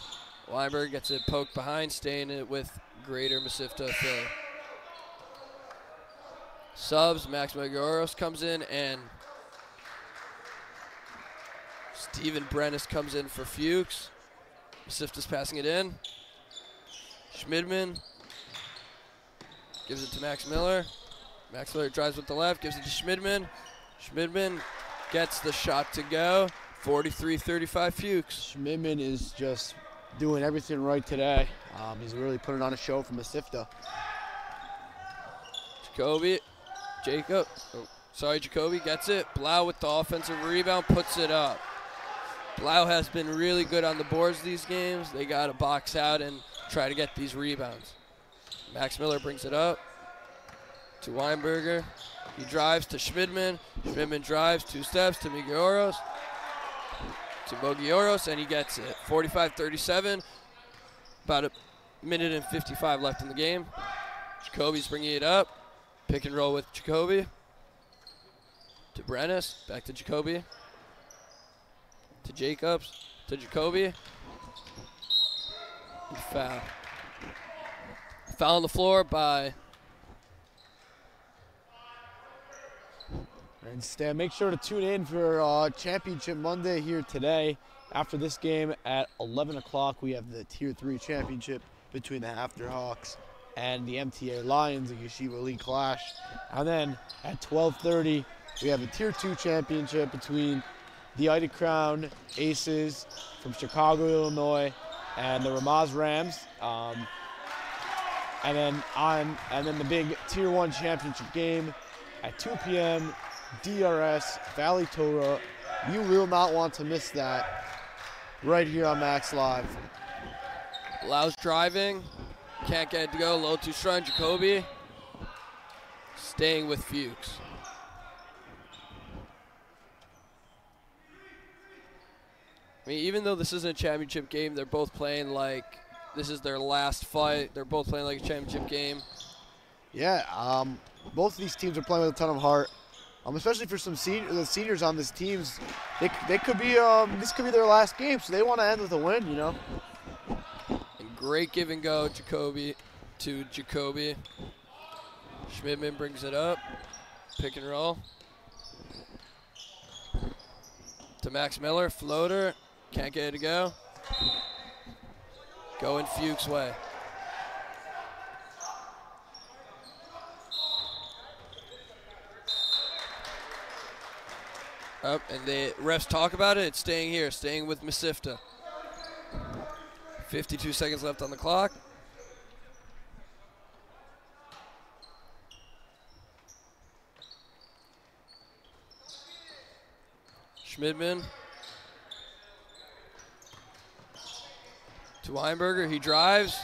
Weinberger gets it poked behind, staying it with Greater Mesivta Philly. Subs, Max Magoros comes in, and Steven Brennis comes in for Fuchs. Mesivta's passing it in. Schmidman gives it to Max Miller. Max Miller drives with the left, gives it to Schmidman. Schmidman gets the shot to go. 43-35 Fuchs. Schmidman is just doing everything right today. Um, he's really putting on a show for Mesivta. Jacoby, Jacob, oh, sorry, Jacoby gets it. Blau with the offensive rebound, puts it up. Blau has been really good on the boards these games. They got to box out and try to get these rebounds. Max Miller brings it up to Weinberger. He drives to Schmidman. Schmidman drives two steps to Migioros. To Mogioros, and he gets it. 45-37. About a minute and 55 left in the game. Jacoby's bringing it up. Pick and roll with Jacoby. To Brennis. Back to Jacoby. To Jacobs. To Jacoby. And foul. Foul on the floor by And Stan, make sure to tune in for uh, Championship Monday here today. After this game at 11 o'clock, we have the Tier 3 Championship between the Afterhawks and the MTA Lions, a Yeshiva League clash. And then at 12.30, we have a Tier 2 Championship between the Ida Crown Aces from Chicago, Illinois, and the Ramaz Rams. Um, and then on, and then the big Tier 1 Championship game at 2 p.m. DRS, Valley Torah. You will not want to miss that right here on MacsLive. Lau's driving. Can't get it to go. Low too strong. Jacoby staying with Fuchs. I mean, even though this isn't a championship game, they're both playing like this is their last fight. They're both playing like a championship game. Yeah, um, both of these teams are playing with a ton of heart. Um, especially for some senior, the seniors on this teams, they, they could be um, this could be their last game, so they want to end with a win, you know. And great give and go, Jacoby to Jacoby. Schmidman brings it up, pick and roll. To Max Miller, floater, can't get it to go. Going Fuchs' way. Up, and the refs talk about it. It's staying here, staying with Mesivta. 52 seconds left on the clock. Schmidman. To Weinberger, he drives,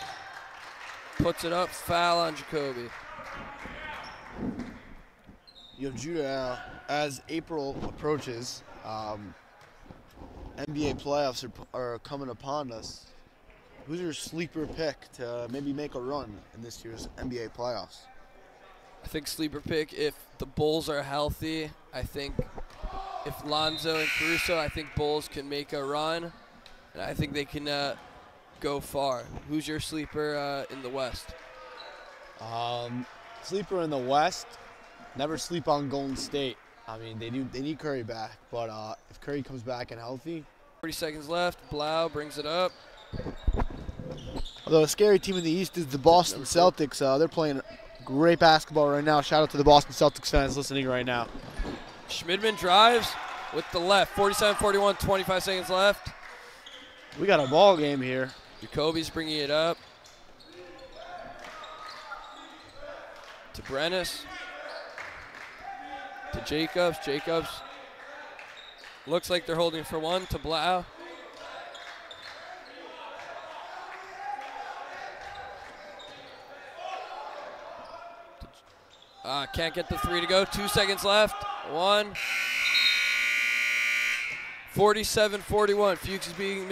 puts it up, foul on Jacoby. You know, Judah, as April approaches, um, NBA playoffs are, are coming upon us. Who's your sleeper pick to maybe make a run in this year's NBA playoffs? I think sleeper pick if the Bulls are healthy. I think if Lonzo and Caruso, I think Bulls can make a run, and I think they can uh, go far. Who's your sleeper uh, in the West? Um, sleeper in the West. Never sleep on Golden State. I mean, they do they need Curry back, but uh, if Curry comes back and healthy, 40 seconds left. Blau brings it up. Although a scary team in the East is the Boston Celtics. Uh, they're playing great basketball right now. Shout out to the Boston Celtics fans listening right now. Schmidman drives with the left. 47-41, 25 seconds left. We got a ball game here. Jacoby's bringing it up. To Brennis. To Jacobs. Jacobs. Looks like they're holding for one. To Blau. Uh, can't get the three to go. Two seconds left. One. 47-41. Fuchs is beating.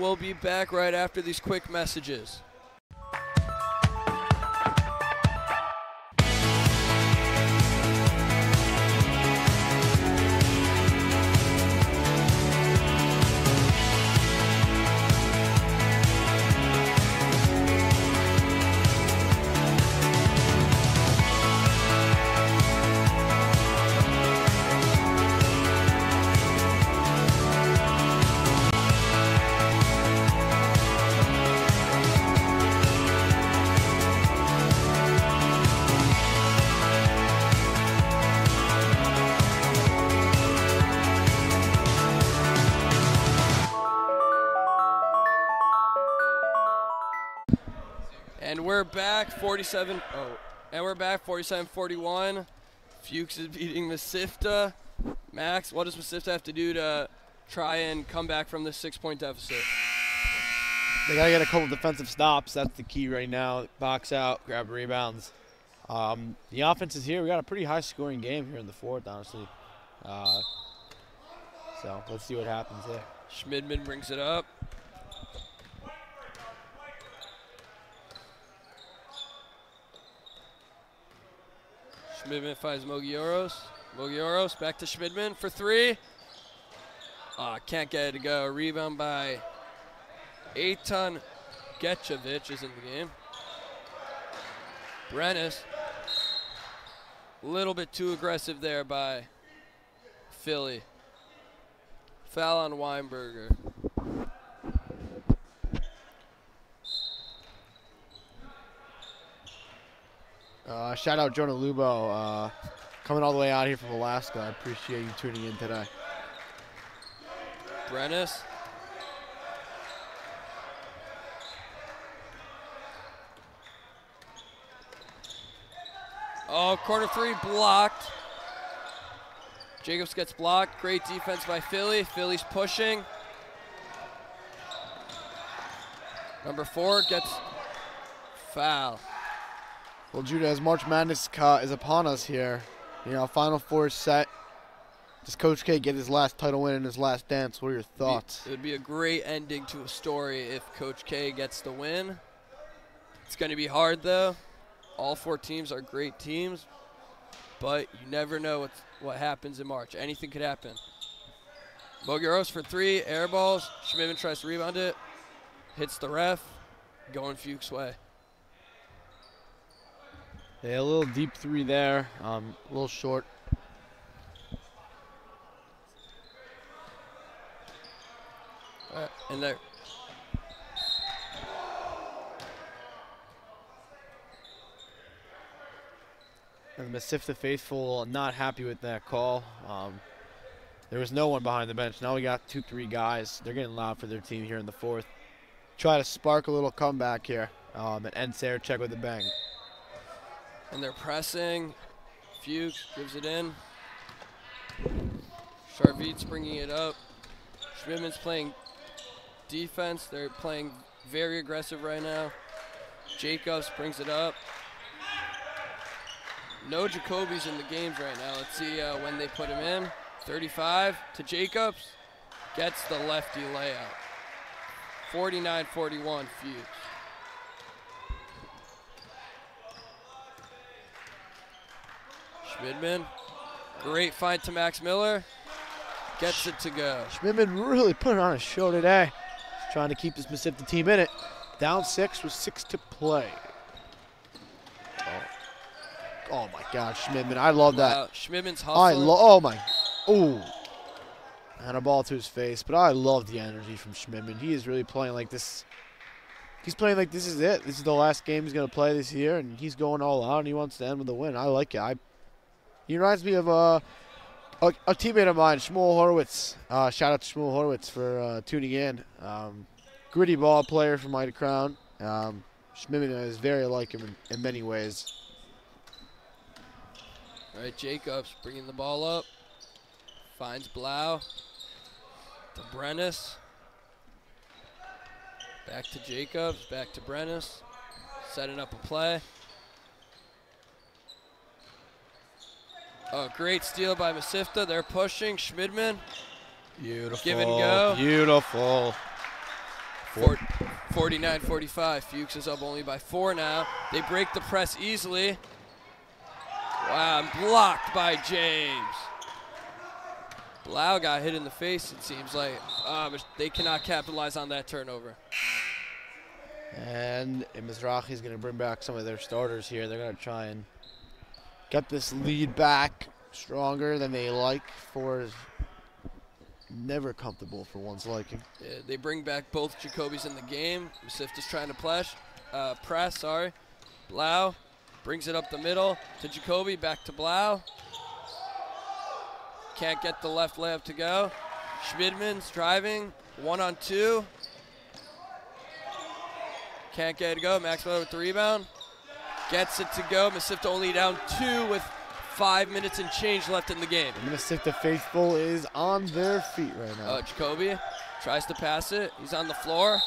We'll be back right after these quick messages. 47 oh, and we're back 47-41. Fuchs is beating Mesivta. Max, what does Mesivta have to do to try and come back from this six-point deficit? They got to get a couple defensive stops. That's the key right now. Box out, grab rebounds. Um, the offense is here. We got a pretty high-scoring game here in the fourth, honestly. Uh, so let's see what happens there. Schmidman brings it up. Schmidman finds Mogioros. Mogioros back to Schmidman for three. Ah, can't get it to go. Rebound by Eitan Getchevich is in the game. Brennis. A little bit too aggressive there by Philly. Foul on Weinberger. Uh, shout out Jonah Lubo, uh, coming all the way out here from Alaska. I appreciate you tuning in today. Brennis. Oh, corner three blocked. Jacobs gets blocked. Great defense by Philly. Philly's pushing. Number four gets foul. Well, Judah, as March Madness is upon us here, you know, Final Four is set. Does Coach K get his last title win in his last dance? What are your thoughts? It would be a great ending to a story if Coach K gets the win. It's going to be hard, though. All four teams are great teams, but you never know what, what happens in March. Anything could happen. Bogueros for three, air balls. Schmidman tries to rebound it, hits the ref, going Fuchs' way. Yeah, a little deep three there, um, a little short. And there. And the Mesivta faithful not happy with that call. Um, there was no one behind the bench. Now we got two, three guys. They're getting loud for their team here in the fourth. Try to spark a little comeback here. Um, and end Sarachek with a bang. And they're pressing. Fuchs gives it in. Charvit's bringing it up. Schmidman's playing defense. They're playing very aggressive right now. Jacobs brings it up. No Jacoby's in the games right now. Let's see uh, when they put him in. 35 to Jacobs. Gets the lefty layout. 49-41 Fuchs. Schmidman. Great fight to Max Miller. Gets it to go. Schmidman really putting on a show today. He's trying to keep this Mississippi team in it. Down six with six to play. Oh, oh my God, Schmidman. I love that. Wow, Schmidman's I hustling. love, oh my, ooh. And a ball to his face, but I love the energy from Schmidman. He is really playing like this. He's playing like this is it. This is the last game he's going to play this year, and he's going all out, and he wants to end with a win. I like it. I, he reminds me of uh, a, a teammate of mine, Shmuel Horowitz. Uh, shout out to Shmuel Horowitz for uh, tuning in. Um, gritty ball player from Ida Crown. Um, Schmidman is very like him in, in many ways. All right, Jacobs bringing the ball up. Finds Blau. To Brennis. Back to Jacobs. Back to Brennis. Setting up a play. Oh, great steal by Mesivta. They're pushing. Schmidman. Beautiful. Give and go. Beautiful. 49 45. Fuchs is up only by four now. They break the press easily. Wow, blocked by James. Blau got hit in the face, it seems like. Ah, but they cannot capitalize on that turnover. And Mizrachi is going to bring back some of their starters here. They're going to try and get this lead back stronger than they like for never comfortable for one's liking. Yeah, they bring back both Jacobys in the game. Sift is trying to press, uh, press, sorry. Blau brings it up the middle to Jacoby, back to Blau. Can't get the left layup to go. Schmidman's driving, one on two. Can't get it to go. Maxwell with the rebound. Gets it to go. Mesivta only down two with five minutes and change left in the game. Mesivta Faithful is on their feet right now. Uh, Jacoby tries to pass it. He's on the floor.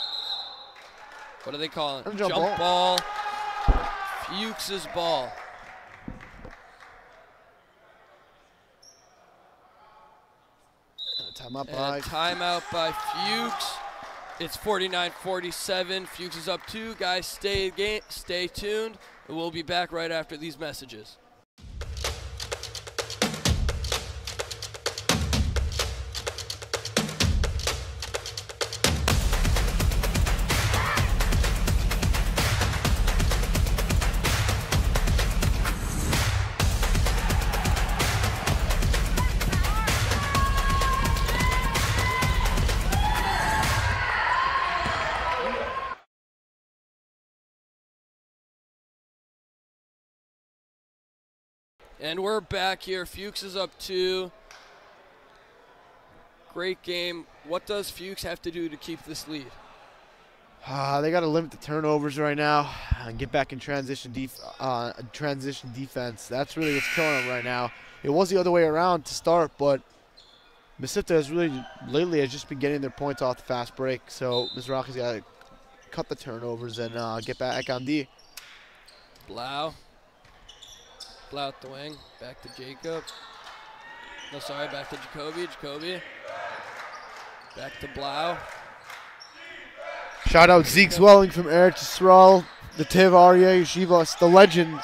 What are they calling? Jump, jump ball. ball. Fuchs' ball. Timeout by timeout by Fuchs. It's 49-47. Fuchs is up two. Guys, stay game, stay tuned. We'll be back right after these messages. And we're back here. Fuchs is up two. Great game. What does Fuchs have to do to keep this lead? Uh, they got to limit the turnovers right now and get back in transition def- uh, transition defense. That's really what's killing them right now. It was the other way around to start, but Mesivta has really lately has just been getting their points off the fast break. So Mizrachi's got to cut the turnovers and uh, get back on D. Blau out the wing. Back to Jacob. No, sorry, back to Jacoby. Jacoby. Back to Blau. Shout out Zeke Zwelling from Eretz Yisrael, the Tiv Aryeh Yeshivas, the legend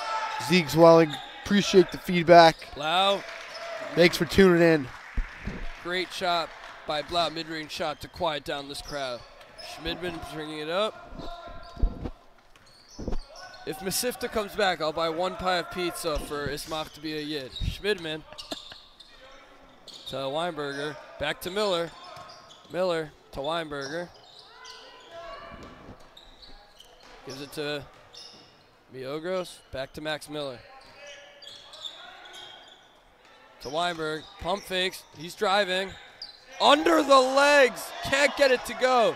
Zeke Zwelling. Appreciate the feedback. Blau. Thanks for tuning in. Great shot by Blau, mid-range shot to quiet down this crowd. Schmidman bringing it up. If Mesivta comes back, I'll buy one pie of pizza for Ismach to be a Yid. Schmidman to Weinberger. Back to Miller. Miller to Weinberger. Gives it to Miogros. Back to Max Miller. To Weinberg. Pump fakes. He's driving. Under the legs. Can't get it to go.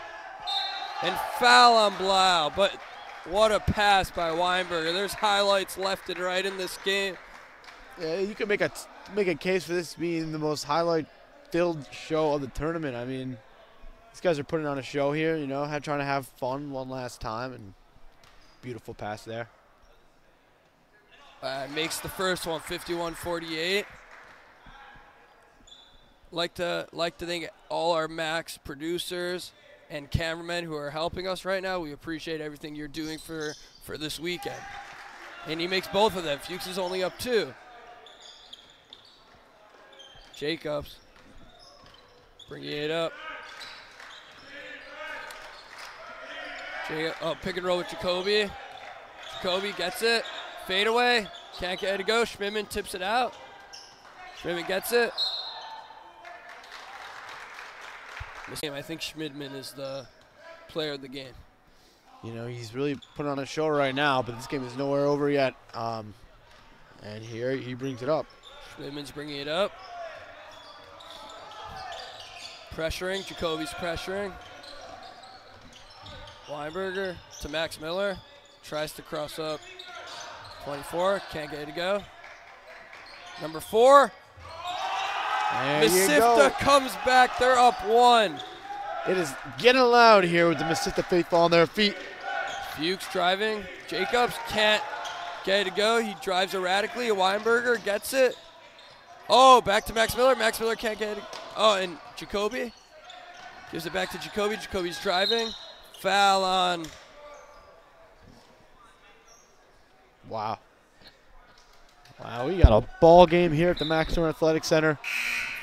And foul on Blau. But what a pass by Weinberger. There's highlights left and right in this game. Yeah, you can make a make a case for this being the most highlight-filled show of the tournament. I mean, these guys are putting on a show here, you know, trying to have fun one last time, and beautiful pass there. Uh, makes the first one 51-48. Like to like to thank all our Max producers, and cameramen who are helping us right now. We appreciate everything you're doing for, for this weekend. And he makes both of them. Fuchs is only up two. Jacobs bringing it up. Oh, pick and roll with Jacoby. Jacoby gets it. Fade away. Can't get it to go. Schmidman tips it out. Schmidman gets it. This game. I think Schmidman is the player of the game. You know, he's really putting on a show right now, but this game is nowhere over yet. Um, and here he brings it up. Schmidman's bringing it up. Pressuring. Jacoby's pressuring. Weinberger to Max Miller. Tries to cross up. 24. Can't get it to go. Number four. Mesivta comes back. They're up one. It is getting loud here with the Mesivta faithful on their feet. Fuchs driving. Jacobs can't get it to go. He drives erratically. Weinberger gets it. Oh, back to Max Miller. Max Miller can't get it. Oh, and Jacoby gives it back to Jacoby. Jacoby's driving. Foul on. Wow. Wow, we got a ball game here at the Max Stern Athletic Center.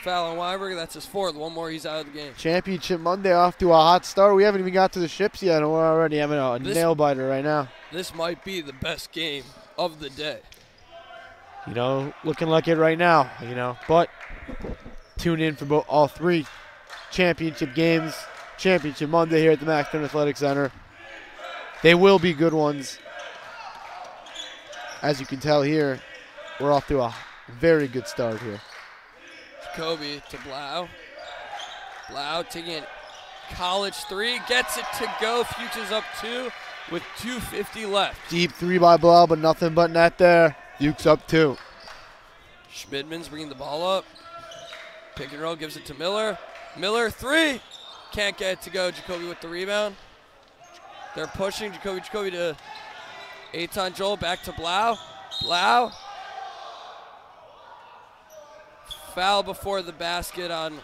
Foul on Weinberg. That's his fourth. One more, he's out of the game. Championship Monday off to a hot start. We haven't even got to the ships yet, and we're already having a This- nail biter right now. This might be the best game of the day. You know, looking like it right now. You know, but tune in for both all three championship games. Championship Monday here at the Max Stern Athletic Center. They will be good ones. As you can tell here, we're off to a very good start here. Jacoby to Blau. Blau taking it. College three. Gets it to go. Futures up two with 2.50 left. Deep three by Blau, but nothing but net there. Duke's up two. Schmidman's bringing the ball up. Pick and roll gives it to Miller. Miller three. Can't get it to go. Jacoby with the rebound. They're pushing Jacoby. Jacoby to Aton Joel. Back to Blau. Blau. Foul before the basket on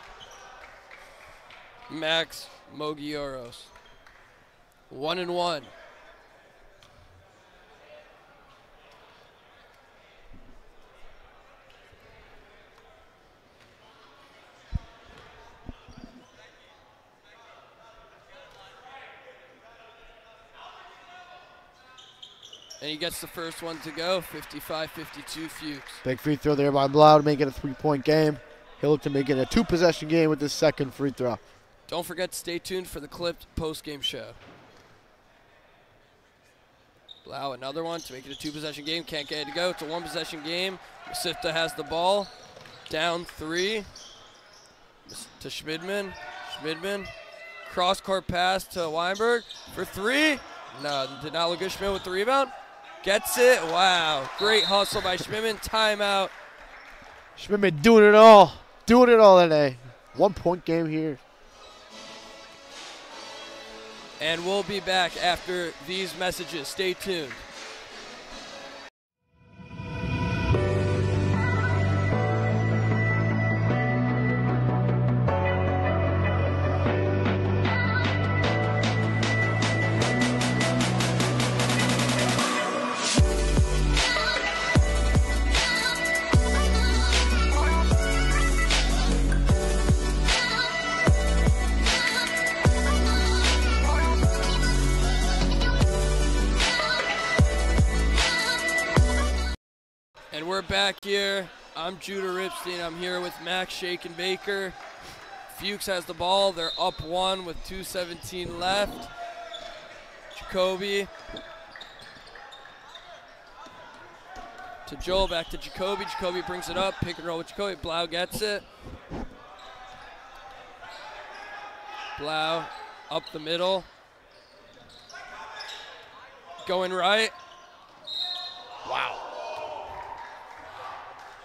Max Mogioros. One and one. And he gets the first one to go, 55-52 Fuchs. Big free throw there by Blau to make it a three point game. He'll look to make it a two possession game with his second free throw. Don't forget to stay tuned for the clipped post-game show. Blau another one to make it a two-possession game. Can't get it to go. It's a one-possession game. Sifta has the ball. Down three to Schmidman. Schmidman. Cross-court pass to Weinberg for three. No, did not look good. Schmid with the rebound. Gets it. Wow. Great hustle by Schmidman. Timeout. Schmidman doing it all. Doing it all today. One point game here. And we'll be back after these messages. Stay tuned. Back here. I'm Judah Ripstein. I'm here with Max Shake and Baker. Fuchs has the ball. They're up one with 2.17 left. Jacoby. To Joel, back to Jacoby. Jacoby brings it up. Pick and roll with Jacoby. Blau gets it. Blau up the middle. Going right. Wow.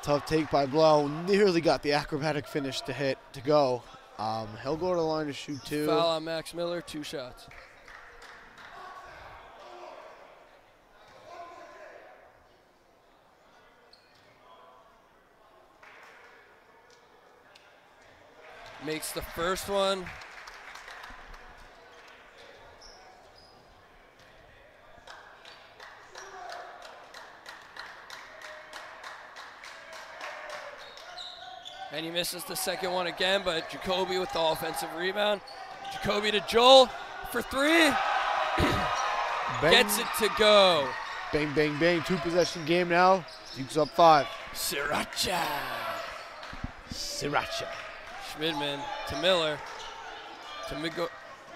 Tough take by Blau. Nearly got the acrobatic finish to hit to go. Um, he'll go to the line to shoot two. Foul on Max Miller, two shots. Makes the first one. And he misses the second one again, but Jacoby with the offensive rebound. Jacoby to Joel for three. Gets it to go. Bang, bang, bang. Two possession game now. Duke's up five. Sriracha. Sriracha. Schmidman to Miller. To Migo-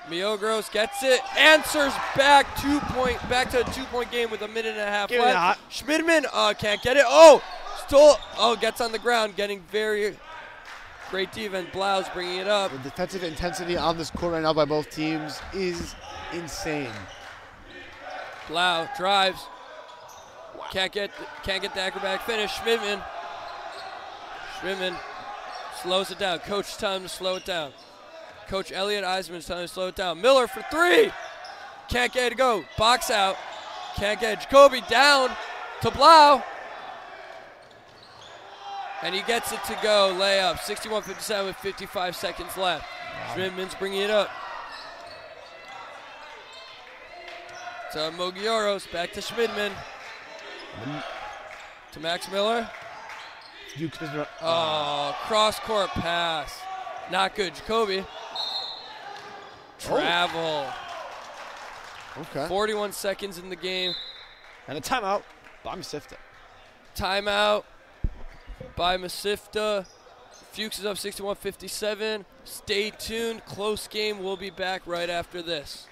Miogros gets it. Answers back two point back to a two point game with a minute and a half Give left. Schmidman uh, can't get it. Oh, Oh, gets on the ground, getting very great defense. Blau's bringing it up. The defensive intensity on this court right now by both teams is insane. Blau drives. Can't get can't get the acrobatic finish. Schmidman. Schmidman slows it down. Coach telling him to slow it down. Coach Elliot Eisman's telling him to slow it down. Miller for three. Can't get it to go. Box out. Can't get it. Jacoby down to Blau. And he gets it to go. Layup. 61-57 with 55 seconds left. Schmidman's bringing it up. To Mogioros. Back to Schmidman. To Max Miller. Duke's been- Oh, cross court pass. Not good. Jacoby. Travel. Oh. Okay. 41 seconds in the game. And a timeout by Mesivta. Timeout by Mesivta. Fuchs is up 61 57. Stay tuned. Close game. We'll be back right after this.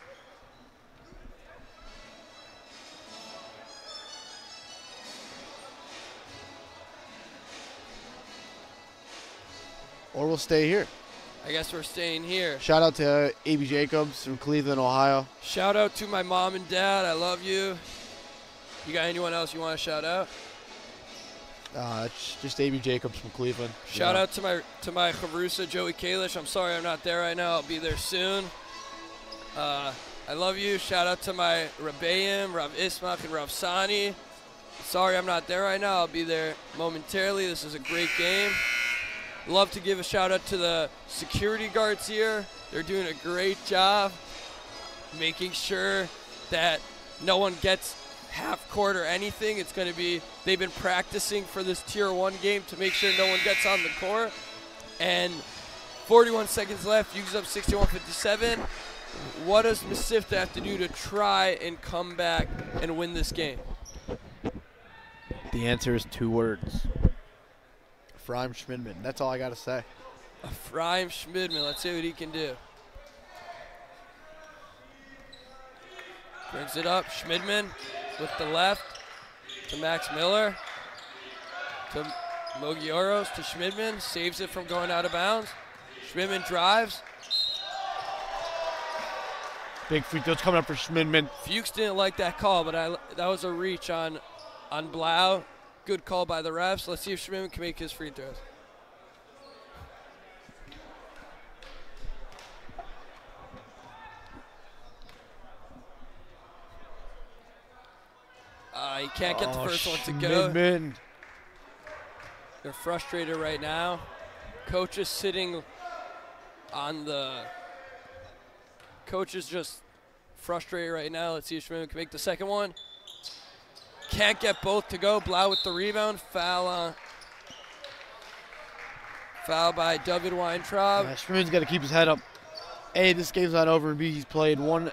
Or we'll stay here. I guess we're staying here. Shout out to uh, A.B. Jacobs from Cleveland, Ohio. Shout out to my mom and dad. I love you. You got anyone else you want to shout out? Uh, it's just A.B. Jacobs from Cleveland. Shout Yeah. out to my to my Chavrusa, Joey Kalish. I'm sorry I'm not there right now. I'll be there soon. Uh, I love you. Shout out to my Rabbeim, Rav Ismach, and Rav Sani. Sorry I'm not there right now. I'll be there momentarily. This is a great game. Love to give a shout out to the security guards here. They're doing a great job making sure that no one gets half court or anything. It's going to be, they've been practicing for this tier one game to make sure no one gets on the court. And 41 seconds left. Use up 61 57. What does Mesivta have to do to try and come back and win this game? The answer is two words. Ephraim Schmidman. That's all I got to say. Ephraim Schmidman. Let's see what he can do. Brings it up. Schmidman with the left to Max Miller. To Mogioros to Schmidman. Saves it from going out of bounds. Schmidman drives. Big free throws coming up for Schmidman. Fuchs didn't like that call, but I, that was a reach on, on Blau. Good call by the refs. Let's see if Schmidman can make his free throws. Uh, he can't get the Oh, first one to go. Schmidman. They're frustrated right now. Coach is sitting on the. Coach is just frustrated right now. Let's see if Schmidman can make the second one. Can't get both to go. Blau with the rebound. Foul on. Foul by David Weintraub. Yeah, Schmidman's got to keep his head up. A, this game's not over, and B, he's played one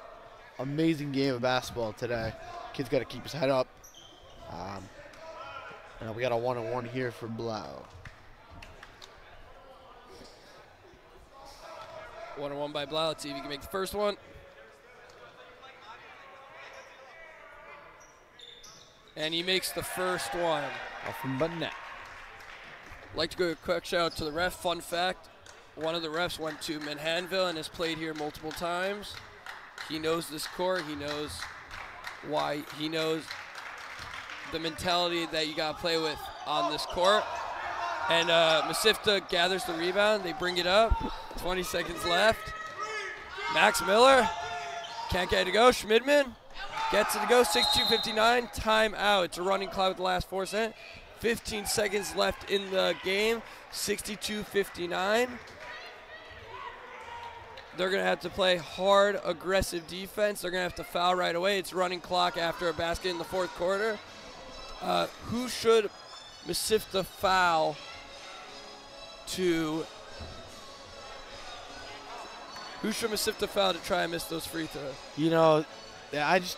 amazing game of basketball today. Kid's got to keep his head up. Um, and we got a one-on-one here for Blau. One on one by Blau. Let's see if he can make the first one. And he makes the first one. Off from Burnett. Like to go a quick shout out to the ref. Fun fact: one of the refs went to Manhattanville and has played here multiple times. He knows this court. He knows why. He knows the mentality that you got to play with on this court. And uh, Mesivta gathers the rebound. They bring it up. 20 seconds left. Max Miller can't get it to go. Schmidman gets it to go. 62:59. Timeout. It's a running clock with the last four seconds. 15 seconds left in the game. 62:59. They're going to have to play hard, aggressive defense. They're going to have to foul right away. It's running clock after a basket in the fourth quarter. Uh, who should Mesivta foul to? Who should Mesivta foul to try and miss those free throws? You know, I just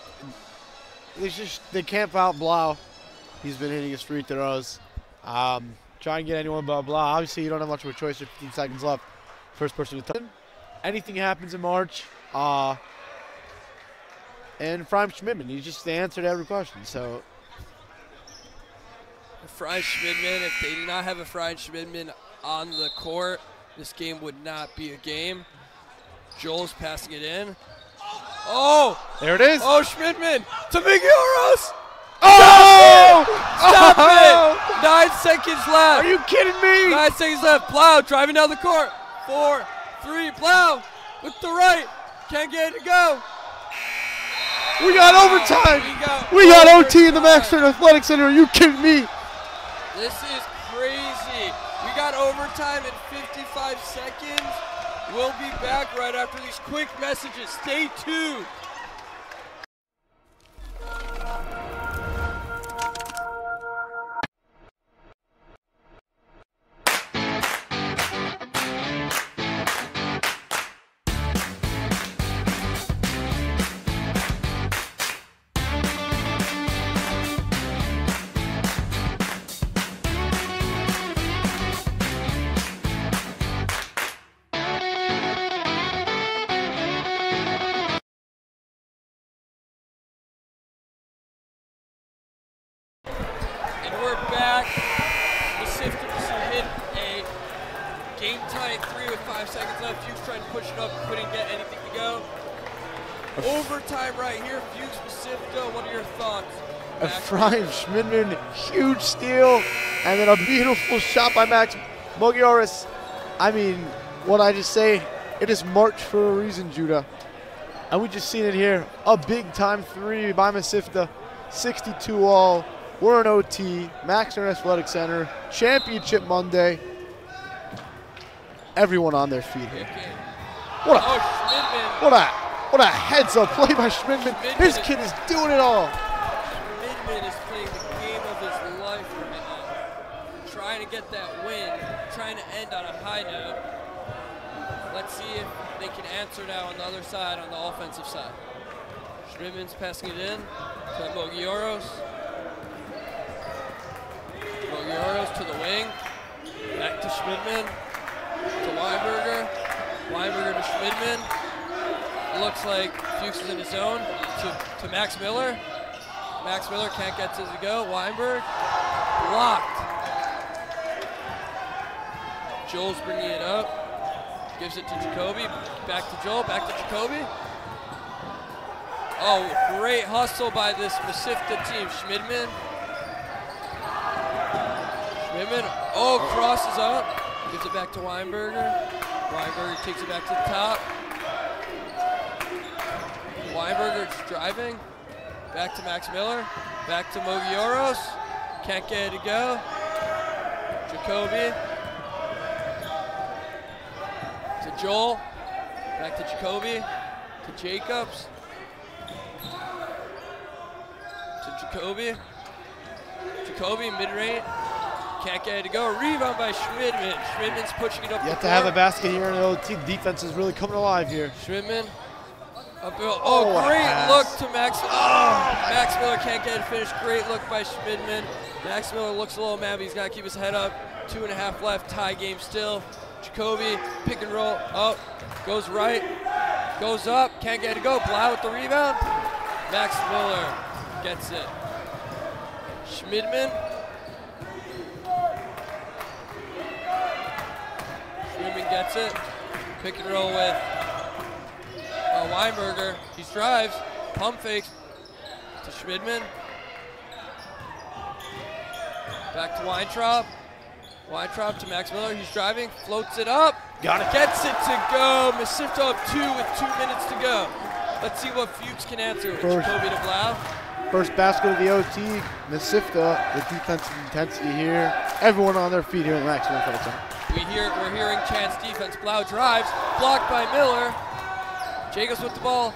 it's just they can't foul Blau. He's been hitting his free throws. Um, try and get anyone but Blau. Obviously, you don't have much of a choice. With 15 seconds left. First person to touch. Anything happens in March. Uh, and Ephraim Schmidman, he's just the answer to every question. So Fry Schmidman, if they did not have a Fry Schmidman on the court, this game would not be a game. Joel's passing it in. Oh! There it is. Oh, Schmidman to Migueros! Oh! Stop Oh! it! Nine seconds left. Are you kidding me? Nine seconds left. Blau driving down the court. Four, three, Blau with the right. Can't get it to go. We got overtime. We got We got OT in the. Max Stern Athletic Center. Are you kidding me? This is crazy. We got overtime in 55 seconds. We'll be back right after these quick messages. Stay tuned. Overtime right here, Fuchs Pacifico. What are your thoughts? Ephraim Schmidman, huge steal, and then a beautiful shot by Max Mogioris. I mean, what I just say, it is March for a reason, Judah. And we just seen it here. A big time three by Mesivta. 62 all. We're in OT. Max Stern Athletic Center. Championship Monday. Everyone on their feet here. What a, oh, what a, what a heads up play by Schmidman. This kid is doing it all. Midman is playing the game of his life right now. Trying to get that win, trying to end on a high note. Let's see if they can answer now on the other side, on the offensive side. Schmidman's passing it in to Mogioros. Mogioros to the wing. Back to Schmidman. To Weinberger. Weinberger to Schmidman. Looks like Fuchs is in his zone. To, to Max Miller. Max Miller can't get to the go. Weinberg blocked. Joel's bringing it up. Gives it to Jacoby. Back to Joel. Back to Jacoby. Oh, great hustle by this Mesivta team. Schmidman. Schmidman. Oh, crosses up. Gives it back to Weinberger. Weinberger takes it back to the top. Weinberger driving. Back to Max Miller. Back to Mogioros. Can't get it to go. Jacoby. To Joel. Back to Jacoby. To Jacobs. To Jacoby. Jacoby mid-range. Can't get it to go. Rebound by Schmidman. Schmidman's pushing it up You the have to have a basket here in OT. Defense is really coming alive here. Schmidman. Oh, Oh, great look to Max. Oh, Max Miller can't get it finished. Great look by Schmidman. Max Miller looks a little mad, but he's got to keep his head up. Two and a half left, tie game still. Jacoby, pick and roll, up, goes right, goes up, can't get it to go. Blau with the rebound. Max Miller gets it. Schmidman. Schmidman gets it. Pick and roll with Weinberger. He drives, pump fakes to Schmidman. Back to Weintraub. Weintraub to Max Miller. He's driving, floats it up. Got it. Gets it to go. Mesivta up two with two minutes to go. Let's see what Fuchs can answer. First. Jacoby to Blau. First basket of the OT. Mesivta the defensive intensity here. Everyone on their feet here in the Max Athletic Center. We hear we're hearing chance defense. Blau drives, blocked by Miller. Jacobs with the ball.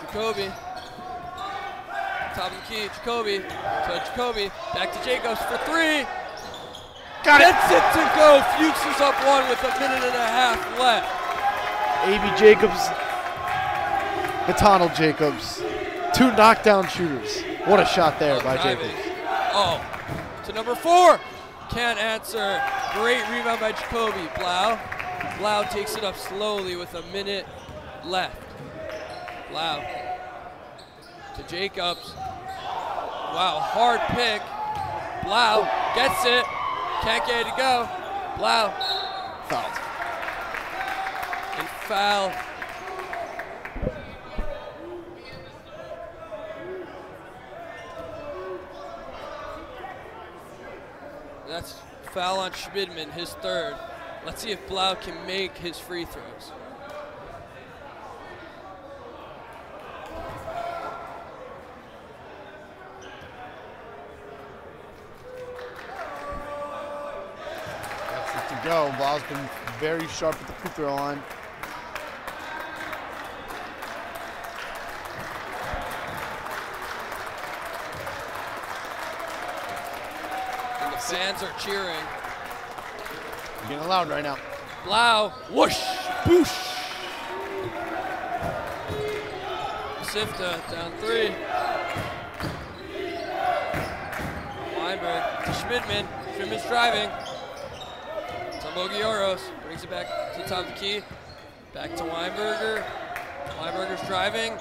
Jacoby. Top of the key, Jacoby. To Jacoby. Back to Jacobs for three. Got it. Gets it to go. Fuchs is up one with a minute and a half left. A.B. Jacobs, Nathaniel Jacobs, two knockdown shooters. What a shot there Oh, by driving. Jacobs. Oh, to number four. Can't answer. Great rebound by Jacoby. Blau. Blau takes it up slowly with a minute left. Blau to Jacobs. Wow, hard pick. Blau gets it. Can't get it to go. Blau. Fouled. And foul. That's foul on Schmidman, his third. Let's see if Blau can make his free throws. That's it to go. Blau's been very sharp at the free throw line. And the fans are cheering. Getting loud right now. Blau, whoosh, boosh. Sifta down three. Weinberg to Schmidman. Schmidman's driving. To Mogioros. Brings it back to the top of the key. Back to Weinberger. Weinberger's driving.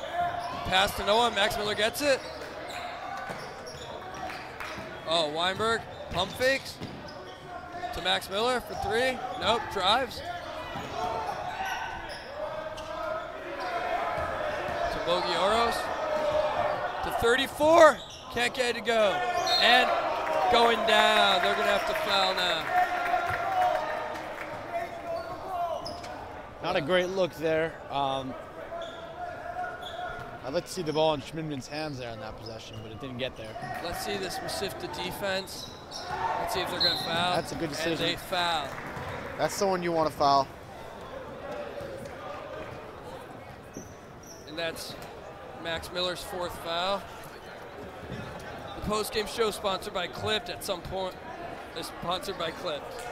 Pass to Noah. Max Miller gets it. Oh, Weinberg. Pump fakes. To Max Miller for three. Nope. Drives. To Mogioros. To 34. Can't get it to go. And going down. They're going to have to foul now. Not a great look there. Um, I'd like to see the ball in Schmidman's hands there in that possession, but it didn't get there. Let's see this Mesivta defense. Let's see if they're going to foul. That's a good decision. And they foul. That's the one you want to foul. And that's Max Miller's fourth foul. The post-game show sponsored by Clipped at some point is sponsored by Clipped.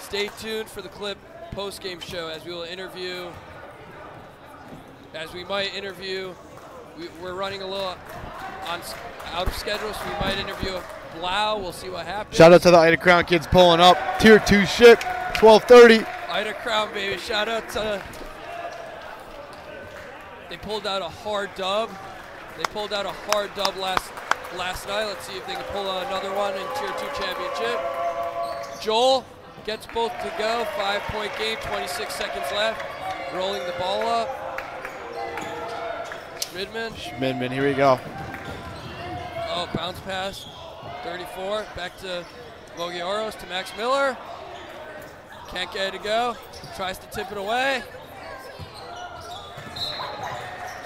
Stay tuned for the Clip post-game show as we will interview, as we might interview, we, we're running a little on out of schedule, so we might interview Blau. We'll see what happens. Shout out to the Ida Crown kids pulling up. Tier 2 ship, 1230. Ida Crown, baby. Shout out to. They pulled out a hard dub. They pulled out a hard dub last last night. Let's see if they can pull out another one in Tier 2 championship. Joel gets both to go. Five point game, 26 seconds left. Rolling the ball up. Schmidman. Schmidman, here we go. Oh, bounce pass. 34. Back to Mogioros to Max Miller. Can't get it to go. Tries to tip it away.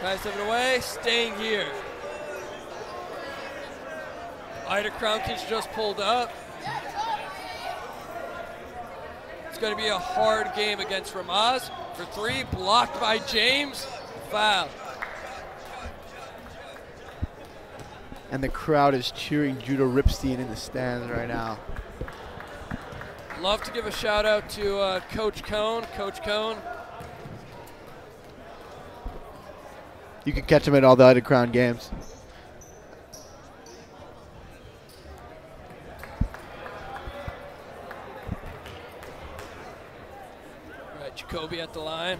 Tries to tip it away. Staying here. Ida Crown just pulled up. It's going to be a hard game against Ramaz for three. Blocked by James. Foul. And the crowd is cheering Judah Ripstein in the stands right now. Love to give a shout out to uh, Coach Cone. Coach Cone. You can catch him at all the Ida Crown games. All right, Jacoby at the line.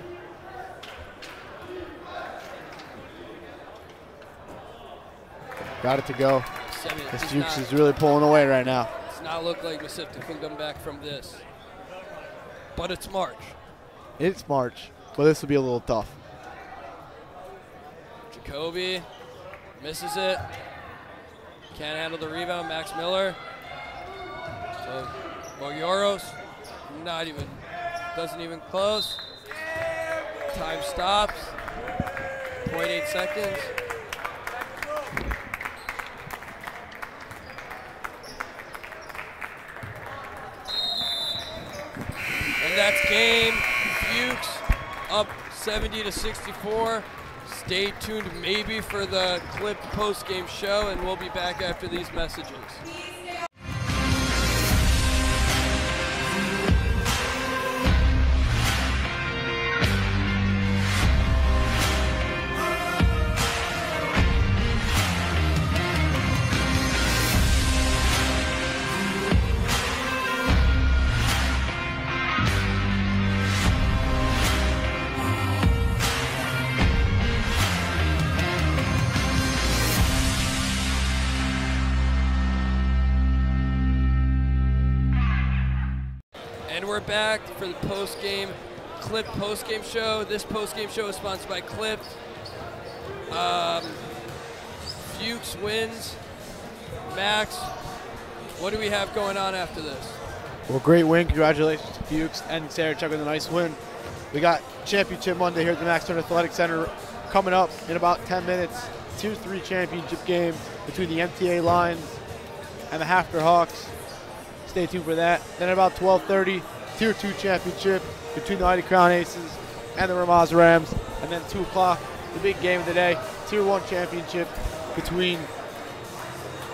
Got it to go. This not- is really pulling away right now. Does not look like Mesivta can come back from this. But it's March. It's March, but this will be a little tough. Jacoby misses it. Can't handle the rebound. Max Miller. So Mogioros, not even, doesn't even close. Time stops. 0.8 seconds. And that's game. Fuchs up 70 to 64. Stay tuned maybe for the clip post game show, and we'll be back after these messages. Show. This post game show is sponsored by Clip. Um, Fuchs wins. Max, what do we have going on after this? Well, great win. Congratulations to Fuchs and Sarachek with a nice win. We got Championship Monday here at the Max Stern Athletic Center coming up in about 10 minutes. 2-3 championship game between the MTA Lions and the HAFTR Hawks. Stay tuned for that. Then about 12:30, Tier 2 championship between the Ida Crown Aces and the Ramaz Rams. And then 2 o'clock, the big game of the day, Tier 1 championship between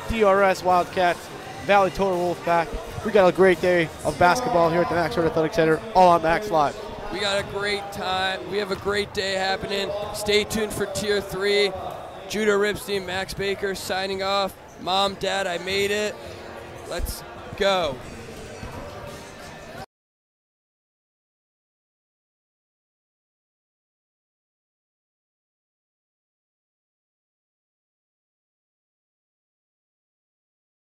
DRS Wildcats, Valley Torah Wolfpack. We got a great day of basketball here at the Max Ford Athletic Center, all on MacsLive. We got a great time. We have a great day happening. Stay tuned for Tier 3. Judah Ripstein, Max Baker signing off. Mom, Dad, I made it. Let's go.